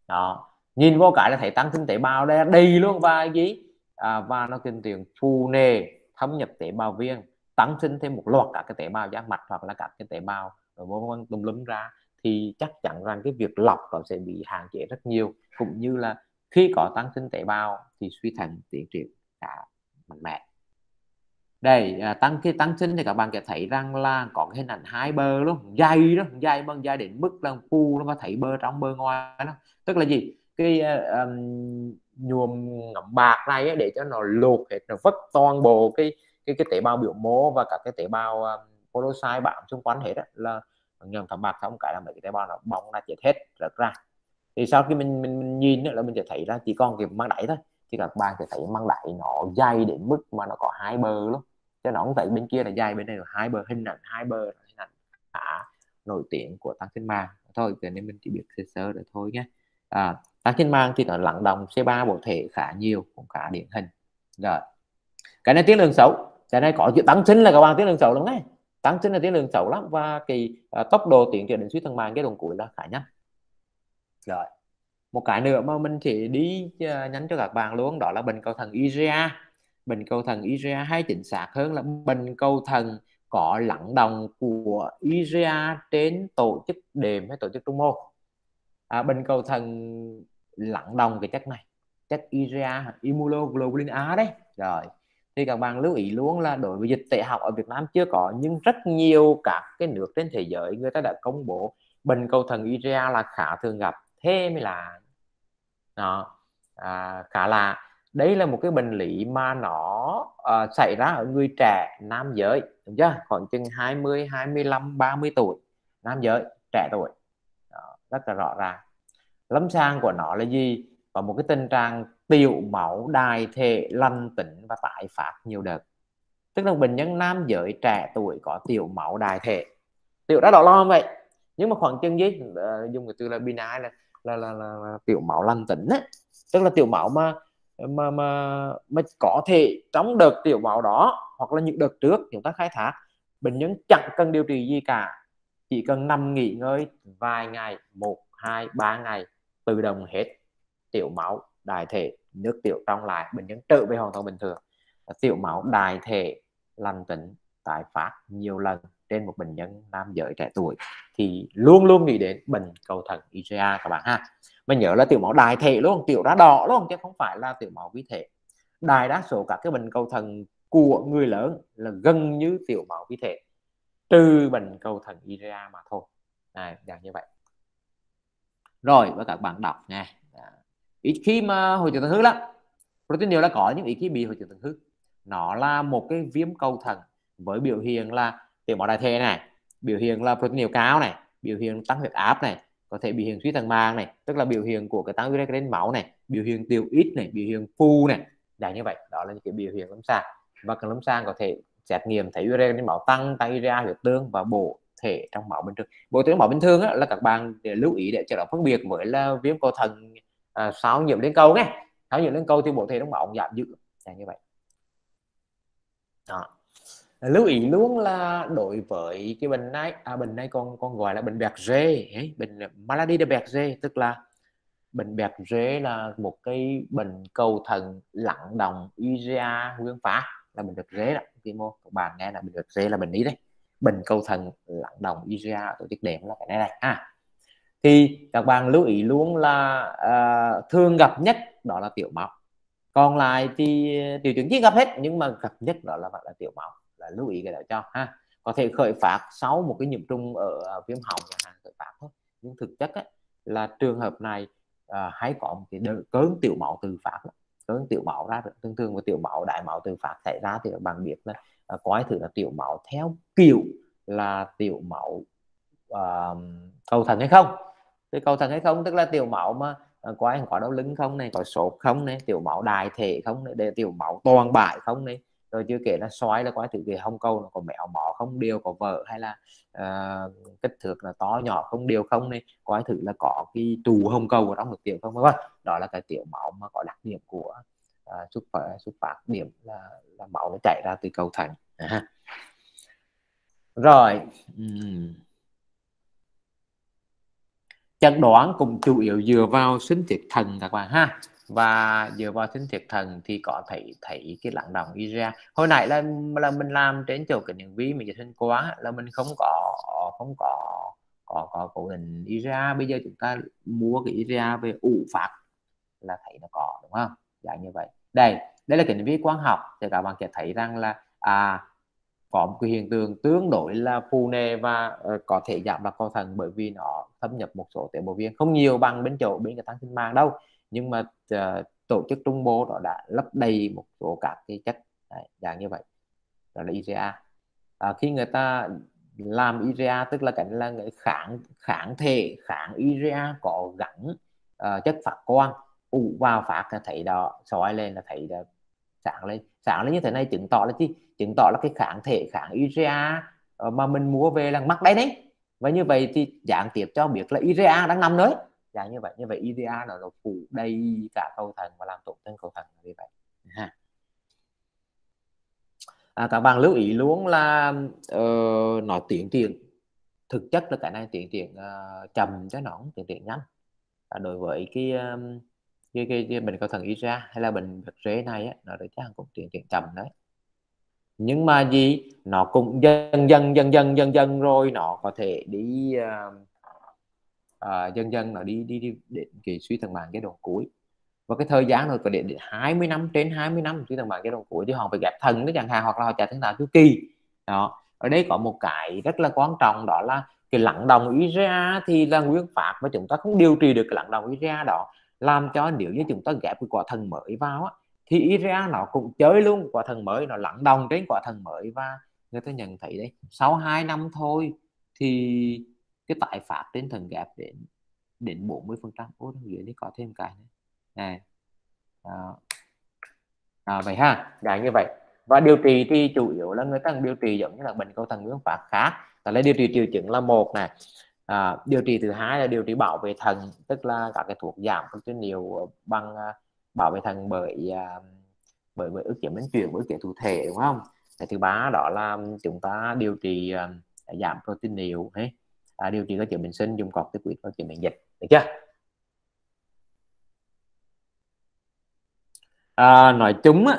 Đó nhìn vô cái là thấy tăng sinh tế bào đây đầy luôn và gì? À, và nó kinh tiền phù nề thâm nhập tế bào viên tăng sinh thêm một loạt các cái tế bào giác mạch hoặc là các cái tế bào vân vân tùm lum ra thì chắc chắn rằng cái việc lọc nó sẽ bị hạn chế rất nhiều. Cũng như là khi có tăng sinh tế bào thì suy thận tiến triển cả mạnh mẽ. Đây à, tăng khi tăng sinh thì các bạn sẽ thấy rằng là có cái hình ảnh hai bờ luôn dày đó dày bằng dày đến mức là phù nó có thấy bờ trong bờ ngoài đó tức là gì? Cái um, nhuộm ngậm bạc này ấy, để cho nó lột hết nó vứt toàn bộ cái cái cái tế bào biểu mô và các cái tế bào um, podocyte bám xung quanh hết đó, là nhầm thẩm bạc xong cái là mấy cái tế bào nó bong ra chết hết rớt ra. Thì sau khi mình mình, mình nhìn là mình sẽ thấy ra chỉ còn cái mang đẩy thôi thì các bạn sẽ thấy mang đẩy nó dày đến mức mà nó có hai bờ luôn. Cho nó không thấy bên kia là dày bên đây là hai bờ hình ảnh hai bờ hình ảnh khá nổi tiếng của tăng sinh màng thôi cho nên mình chỉ biết sơ sơ rồi thôi nhé à, tăng trên màng thì nó lắng đồng C3 bộ thể khá nhiều cũng khá điển hình. Rồi cái này tiến lượng xấu. Cái này có chữ tăng sinh là các bạn tiến lượng xấu lắm đấy. Tăng sinh là tiến lượng xấu lắm và cái uh, tốc độ tiến triển đến suy thận màng cái đồng cuối là khá nhanh. Rồi một cái nữa mà mình chỉ đi uh, nhắn cho các bạn luôn đó là bệnh cầu thần IgA bệnh cầu thần IgA hay chính xác hơn là bệnh cầu thần có lắng đồng của IgA trên tổ chức đệm hay tổ chức trung mô à, bệnh cầu thần lặng đồng cái chất này chất IgA immunoglobulin A đấy. Rồi thì các bạn lưu ý luôn là đối với dịch tễ học ở Việt Nam chưa có nhưng rất nhiều các cái nước trên thế giới người ta đã công bố bệnh cầu thần IgA là khá thường gặp. Thế mới là đó à, khá là đấy là một cái bệnh lý mà nó à, xảy ra ở người trẻ nam giới đúng chưa? Khoảng chừng 20 25 30 tuổi nam giới trẻ tuổi rất là rõ ràng lâm sàng của nó là gì? Có một cái tình trạng tiểu máu đài thể lành tính và tái phát nhiều đợt. Tức là bệnh nhân nam giới trẻ tuổi có tiểu máu đài thể. Tiểu đã đỏ lo vậy? Nhưng mà khoảng chân dưới uh, ờ, dùng cái từ là benign là là, là, là, là tiểu máu lành tính ấy. tức là tiểu máu mà mà mà mà có thể trong đợt tiểu máu đó hoặc là những đợt trước chúng ta khai thác bệnh nhân chẳng cần điều trị gì cả chỉ cần nằm nghỉ ngơi vài ngày, một, hai, ba ngày, tự động hết tiểu máu, đại thể, nước tiểu trong lại, bệnh nhân trở về hoàn toàn bình thường. Tiểu máu đại thể lành tính tái phát nhiều lần trên một bệnh nhân nam giới trẻ tuổi thì luôn luôn nghĩ đến bệnh cầu thận IgA các bạn ha. Mình nhớ là tiểu máu đại thể luôn, tiểu ra đỏ luôn, chứ không phải là tiểu máu vi thể. Đại đa số các cái bệnh cầu thận của người lớn là gần như tiểu máu vi thể trừ bệnh cầu thận ra mà thôi. Này, dạng như vậy. Rồi, với các bạn đọc nha. Dạ. Ít khi mà hội chứng thận hư lắm protein nhiều là có những ít khi bị hội chứng thận hư, nó là một cái viêm cầu thận với biểu hiện là tiểu máu đại thể này, biểu hiện là protein nhiều cao này, biểu hiện tăng huyết áp này, có thể biểu hiện suy thận màng này, tức là biểu hiện của cái tăng uric lên máu này, biểu hiện tiểu ít này, biểu hiện phu này. Dạng như vậy, đó là những cái biểu hiện lâm sàng. Và cái lâm sàng có thể xét nghiệm thấy urea trên máu tăng tăng urea huyết tương và bộ thể trong máu bình thường. Bộ thể trong máu bình thường á, là các bạn để lưu ý để cho nó phân biệt với là viêm cầu thận à, sau nhiễm lên cầu nhé. Sao nhiễm lên cầu thì bộ thể trong máu giảm dữ là như vậy. Đó. Lưu ý luôn là đối với cái bệnh này à, bệnh này còn còn gọi là bệnh bẹt rê ấy, bệnh malady de bẹt rê tức là bệnh bẹt rê là một cái bệnh cầu thần lặng đồng urea nguyên phá là mình được rế đó khi mô các bạn nghe là mình được rế là mình đi đấy bình câu thần lặng đồng IgA tổ chức đẹp là cái này này. À thì các bạn lưu ý luôn là uh, thường gặp nhất đó là tiểu máu. Còn lại thì triệu chứng chỉ gặp hết nhưng mà gặp nhất đó là là tiểu máu. Là lưu ý cái đó cho ha. Có thể khởi phát sau một cái nhiễm trùng ở à, viêm họng chẳng khởi phát thôi. Nhưng thực chất ấy, là trường hợp này uh, hay có một cái đợt cơn tiểu máu từ phát cơn tiểu máu ra thường thường và tiểu máu đại máu từ phát xảy ra thì các bạn biết là à, uh, coi thử là tiểu máu theo kiểu là tiểu máu uh, cầu thần hay không? Thì cầu thần hay không? Tức là tiểu máu mà uh, có anh có đau lưng không này có sốt không này tiểu máu đại thể không này để tiểu máu toàn bại không này rồi chưa kể là xoáy là có thử về hông câu nó có mẹo mỏ không đều có vợ hay là uh, kích thước là to nhỏ không đều không này có thử là có cái tù hông câu ở trong được tiểu không vân đó là cái tiểu máu mà có đặc điểm của ờ, uh, xuất phát xuất phát điểm là là máu nó chảy ra từ cầu thành à. rồi uhm. chẩn đoán cũng chủ yếu dựa vào sinh thiết thần các bạn ha và dựa vào sinh thiệt thần thì có thể thấy cái lặng đồng ra. Hồi nãy là là mình làm trên chỗ cái những ví mình dịch hình quá là mình không có không có có có cố định IRA bây giờ chúng ta mua cái IRA về ủ phạt là thấy nó có đúng không? Dạng như vậy. Đây đây là cái ví quang học thì các bạn sẽ thấy rằng là à có một cái hiện tượng tương đối là phù nề và uh, có thể giảm đặc cầu thần bởi vì nó thâm nhập một số tế bào viên không nhiều bằng bên chỗ bên cái tăng sinh mang đâu nhưng mà uh, tổ chức trung bố đó đã lấp đầy một số các cái chất Đấy, dạng như vậy. Đó là IgA à, khi người ta làm IgA tức là cảnh là người kháng kháng thể kháng IgA có gắn uh, chất phát quang ủ vào phát là thấy đó soi lên là thấy là sáng lên. Sáng lên như thế này chứng tỏ là gì chứng tỏ là cái kháng thể kháng IgA ờ, mà mình mua về là mắc đấy đấy. Và như vậy thì giảng tiếp cho biết là IgA đang nằm đấy dạng như vậy như vậy IgA nó, nó phủ đầy cả cầu thần và làm tổn thương cầu thần như vậy. Ha. À, các bạn lưu ý luôn là uh, nó tiến triển. Thực chất là cái này tiến triển uh, chậm cho nó tiến triển nhanh. À, đối với cái um, cái, cái, cái bệnh cầu thần IRA hay là bệnh vật rễ này á, nó được chắc cũng tiến triển chậm đấy. Nhưng mà gì? Nó cũng dần dần dần dần dần dần rồi nó có thể đi uh, uh, dần dần là đi đi đi đến kỳ suy thận mạng giai đoạn cuối. Và cái thời gian rồi có đến, đến 20 năm trên 20 năm suy thận mạng giai đoạn cuối thì họ phải ghép thần đấy chẳng hạn hoặc là họ chạy thận tạo chu kỳ. Đó ở đây có một cái rất là quan trọng đó là cái lặng đồng IRA thì là nguyên phát và chúng ta không điều trị được cái lặng đồng IRA đó. Làm cho nếu như chúng ta ghép cái quả thần mới vào á, thì IRA nó cũng chơi luôn. Quả thần mới nó lặng đồng trên quả thần mới và người ta nhận thấy đấy sau 2 năm thôi thì cái tải phát trên thần ghép đến đến 40 phần trăm. Ôi dưới đây có thêm cái này này đó. À, vậy ha. Đã như vậy. Và điều trị thì chủ yếu là người ta điều trị giống như là bệnh cầu thần nguyên phát khác. Là lấy điều trị triệu chứng là một này. À, điều trị thứ hai là điều trị bảo vệ thần tức là các cái thuốc giảm nhiều bằng à, bảo vệ thần bởi à, bởi bởi ức chế biến chuyển với ức chế thụ thể đúng không? Cái thứ ba đó là chúng ta điều trị à, giảm protein nhiều ấy à, điều trị các triệu bệnh sinh dùng cọc tích quýt và triệu bệnh dịch. Được chưa? À, nói chung á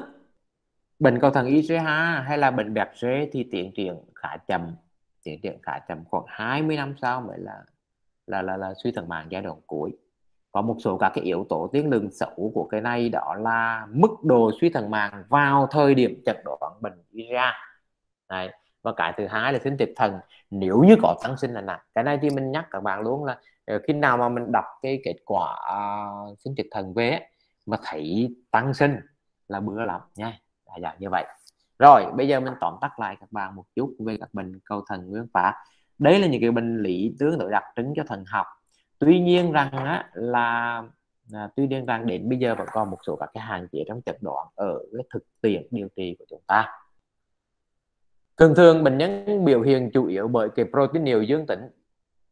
bệnh cầu thần ICH hay là bệnh bẹt rễ thì tiến triển khá chậm tiến triển khá chậm. Khoảng 20 năm sau mới là là là, là suy thận mạng giai đoạn cuối. Có một số các cái yếu tố tiến lượng xấu của cái này đó là mức độ suy thận mạng vào thời điểm chẩn đoán bệnh ra này và cái thứ hai là sinh tiệp thần. Nếu như có tăng sinh là nặng. Cái này thì mình nhắc các bạn luôn là ờ, khi nào mà mình đọc cái kết quả à, uh, sinh tiệp thần về mà thấy tăng sinh là bữa lắm nha. Dạ, dạ như vậy. Rồi bây giờ mình tóm tắt lại các bạn một chút về các bệnh cầu thần nguyên phát đấy là những cái bệnh lý tương đối đặc trưng cho thần học. Tuy nhiên rằng á, là à, tuy nhiên rằng đến bây giờ vẫn còn một số các cái hạn chế trong chẩn đoán ở cái thực tiễn điều trị của chúng ta thường thường bệnh nhân biểu hiện chủ yếu bởi cái protein nhiều dương tính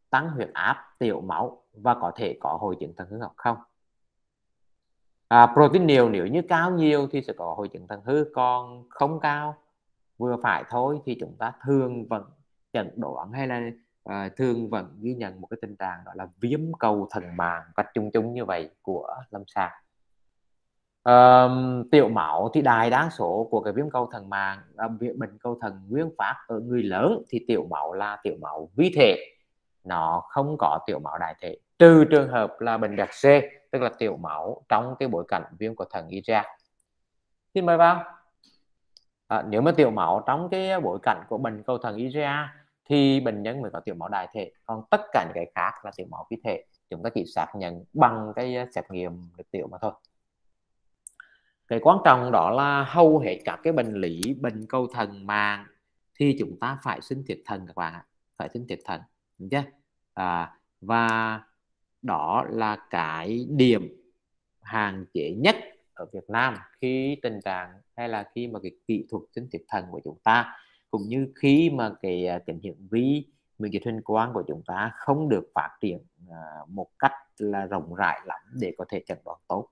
tăng huyết áp tiểu máu và có thể có hội chứng thần hư hoặc không? À, protein nhiều nếu như cao nhiều thì sẽ có hội chứng thần hư còn không cao vừa phải thôi thì chúng ta thường vẫn chẩn đoán hay là à, thường vẫn ghi nhận một cái tình trạng gọi là viêm cầu thần màng cách chung chung như vậy của lâm sàng uh, tiểu máu thì đại đa số của cái viêm cầu thần màng uh, ờ, bệnh cầu thần nguyên phát ở người lớn thì tiểu máu là tiểu máu vi thể. Nó không có tiểu máu đại thể. Trừ trường hợp là bệnh đặc C tức là tiểu máu trong cái bối cảnh viêm cầu thần gây ra. Xin mời vào à, nếu mà tiểu máu trong cái bối cảnh của bệnh cầu thần IgA thì bệnh nhân mới có tiểu máu đại thể. Còn tất cả những cái khác là tiểu máu vi thể. Chúng ta chỉ xác nhận bằng cái ờ, xét nghiệm được tiểu mà thôi cái quan trọng đó là hầu hết các cái bệnh lý bệnh cầu thần màng thì chúng ta phải sinh tiết thần các bạn ạ phải sinh tiết thần đúng chưa à, và đó là cái điểm hạn chế nhất ở Việt Nam khi tình trạng hay là khi mà cái kỹ thuật sinh tiết thần của chúng ta cũng như khi mà cái à, kính hiển vi miễn dịch hình quang của chúng ta không được phát triển à, một cách là rộng rãi lắm để có thể chẩn đoán tốt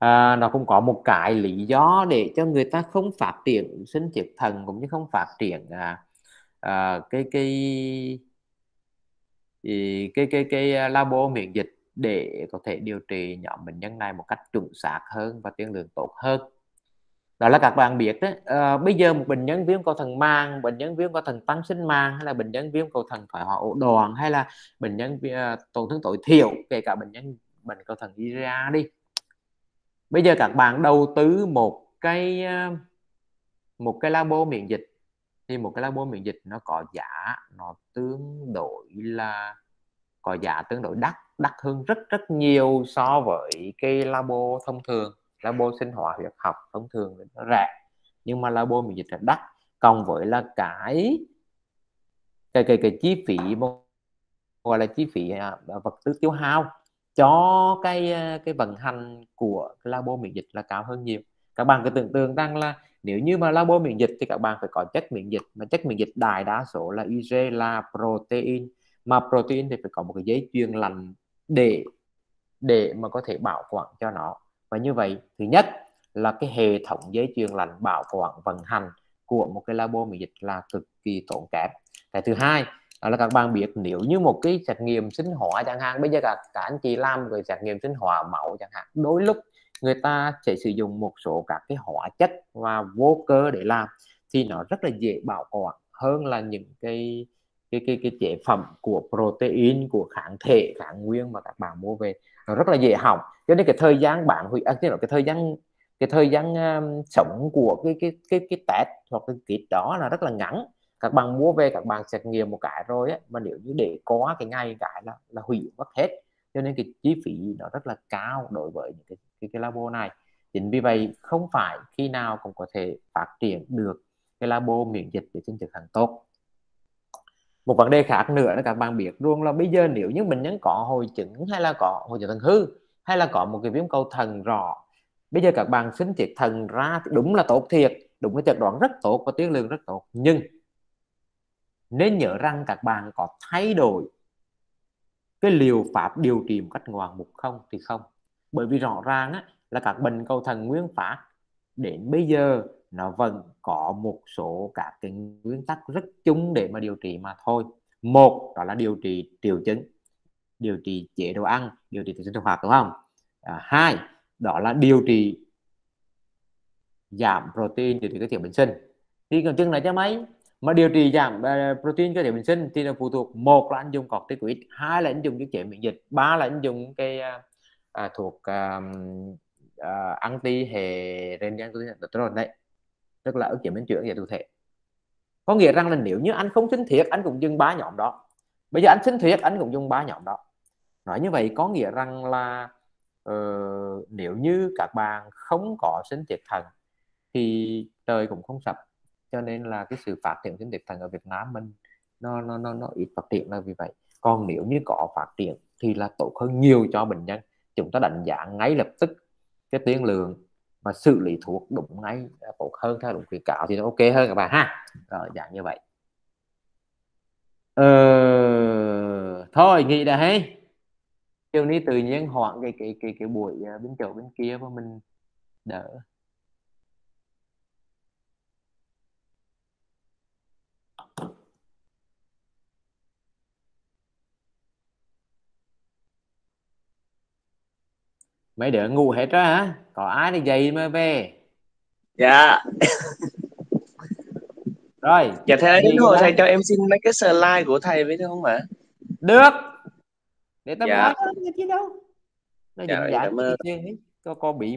à, nó cũng có một cái lý do để cho người ta không phát triển sinh tiết thần cũng như không phát triển à, à, cái cái cái cái cái, à, cái labo miễn dịch để có thể điều trị nhóm bệnh nhân này một cách chuẩn xác hơn và tiên lượng tốt hơn. Đó là các bạn biết đấy à, bây giờ một bệnh nhân viêm cầu thần mang bệnh nhân viêm cầu thần tăng sinh mang hay là bệnh nhân viêm cầu thần thoái hóa ổ đoàn hay là bệnh nhân uh, tổn thương tối thiểu kể cả bệnh nhân bệnh cầu thần IRA đi bây giờ các bạn đầu tư một cái ờ, một cái labo miễn dịch. Thì một cái labo miễn dịch nó có giá nó tương đối là có giá tương đối đắt đắt hơn rất rất nhiều so với cái labo thông thường labo sinh hóa huyết học thông thường nó rẻ. Nhưng mà labo miễn dịch là đắt cộng với là cái cái cái, cái chi phí gọi là chi phí à, vật tư tiêu hao cho cái ờ, cái vận hành của cái labo miễn dịch là cao hơn nhiều. Các bạn cứ tưởng tượng rằng là nếu như mà labo miễn dịch thì các bạn phải có chất miễn dịch, mà chất miễn dịch đại đa số là IG là protein. Mà protein thì phải có một cái giấy chuyên lành để để mà có thể bảo quản cho nó. Và như vậy, thứ nhất là cái hệ thống giấy chuyên lành bảo quản vận hành của một cái labo miễn dịch là cực kỳ tốn kém. Cái thứ hai là các bạn biết nếu như một cái xét nghiệm sinh hóa chẳng hạn bây giờ cả, cả anh chị làm về xét nghiệm sinh hóa máu chẳng hạn đôi lúc người ta sẽ sử dụng một số các cái hóa chất và vô cơ để làm thì nó rất là dễ bảo quản hơn là những cái cái cái cái chế phẩm của protein của kháng thể kháng nguyên mà các bạn mua về. Nó rất là dễ hỏng. Cho nên cái thời gian bạn hủy à, cái thời gian cái thời gian um, sống của cái cái cái cái test hoặc cái kit đó là rất là ngắn các bạn mua về các bạn xét nghiệm một cái rồi ấy, mà nếu như để có cái ngày cái là là hủy mất hết. Cho nên cái chi phí nó rất là cao đối với những cái cái, cái labo này. Chính vì vậy không phải khi nào cũng có thể phát triển được cái labo miễn dịch để sinh thực hàng tốt. Một vấn đề khác nữa là các bạn biết luôn là bây giờ nếu như mình nhân có hồi chứng hay là có hồi chứng thần hư hay là có một cái viêm cầu thần rõ bây giờ các bạn sinh thiệt thần ra thì đúng là tốt thiệt. Đúng cái chẩn đoán rất tốt và tiến lượng rất tốt. Nhưng nên nhớ rằng các bạn có thay đổi cái liều pháp điều trị một cách ngoạn mục không thì không. Bởi vì rõ ràng á, là các bệnh cầu thần nguyên phát đến bây giờ nó vẫn có một số các cái nguyên tắc rất chung để mà điều trị mà thôi. Một đó là điều trị triệu chứng điều trị chế độ ăn điều trị sinh hoạt đúng không? À, hai đó là điều trị giảm protein điều trị cái tiểu bệnh sinh. Thì còn chừng này cho mấy? Mà điều trị giảm uh, protein cơ thể bình sinh thì nó phụ thuộc một là anh dùng corticoid hai là anh dùng những chế miễn dịch ba là anh dùng cái ờ, à, uh, thuộc uh, ờ, à, anti hệ renin testosterone đấy tức là ức chế biến chuyển về cơ thể. Có nghĩa rằng là nếu như anh không sinh thiết anh cũng dùng ba nhóm đó. Bây giờ anh sinh thiết anh cũng dùng ba nhóm đó. Nói như vậy có nghĩa rằng là uh, nếu như các bạn không có sinh thiết thần thì trời cũng không sập cho nên là cái sự phát triển kinh tế thành ở Việt Nam mình nó nó nó nó ít phát triển là vì vậy. Còn nếu như có phát triển thì là tốt hơn nhiều cho bệnh nhân. Chúng ta đánh giá ngay lập tức cái tiên lượng và xử lý thuốc đúng ngay à, tốt hơn theo đúng khuyến cáo thì nó ok hơn các bạn ha. Rồi dạng như vậy. Ờ, thôi nghĩ đã hết. Chiều nay tự nhiên hoãn cái cái cái cái buổi à, bên chỗ bên kia mà mình đỡ. Mấy đứa ngủ hết ra hả? Có ai đi dậy mới về. Dạ. Rồi dạ thầy đến hồi thầy cho em xin mấy cái slide của thầy với không ạ? Được. Để tao dạ. nói chứ đâu. Nó dạ, dạ, dạ, có, có bị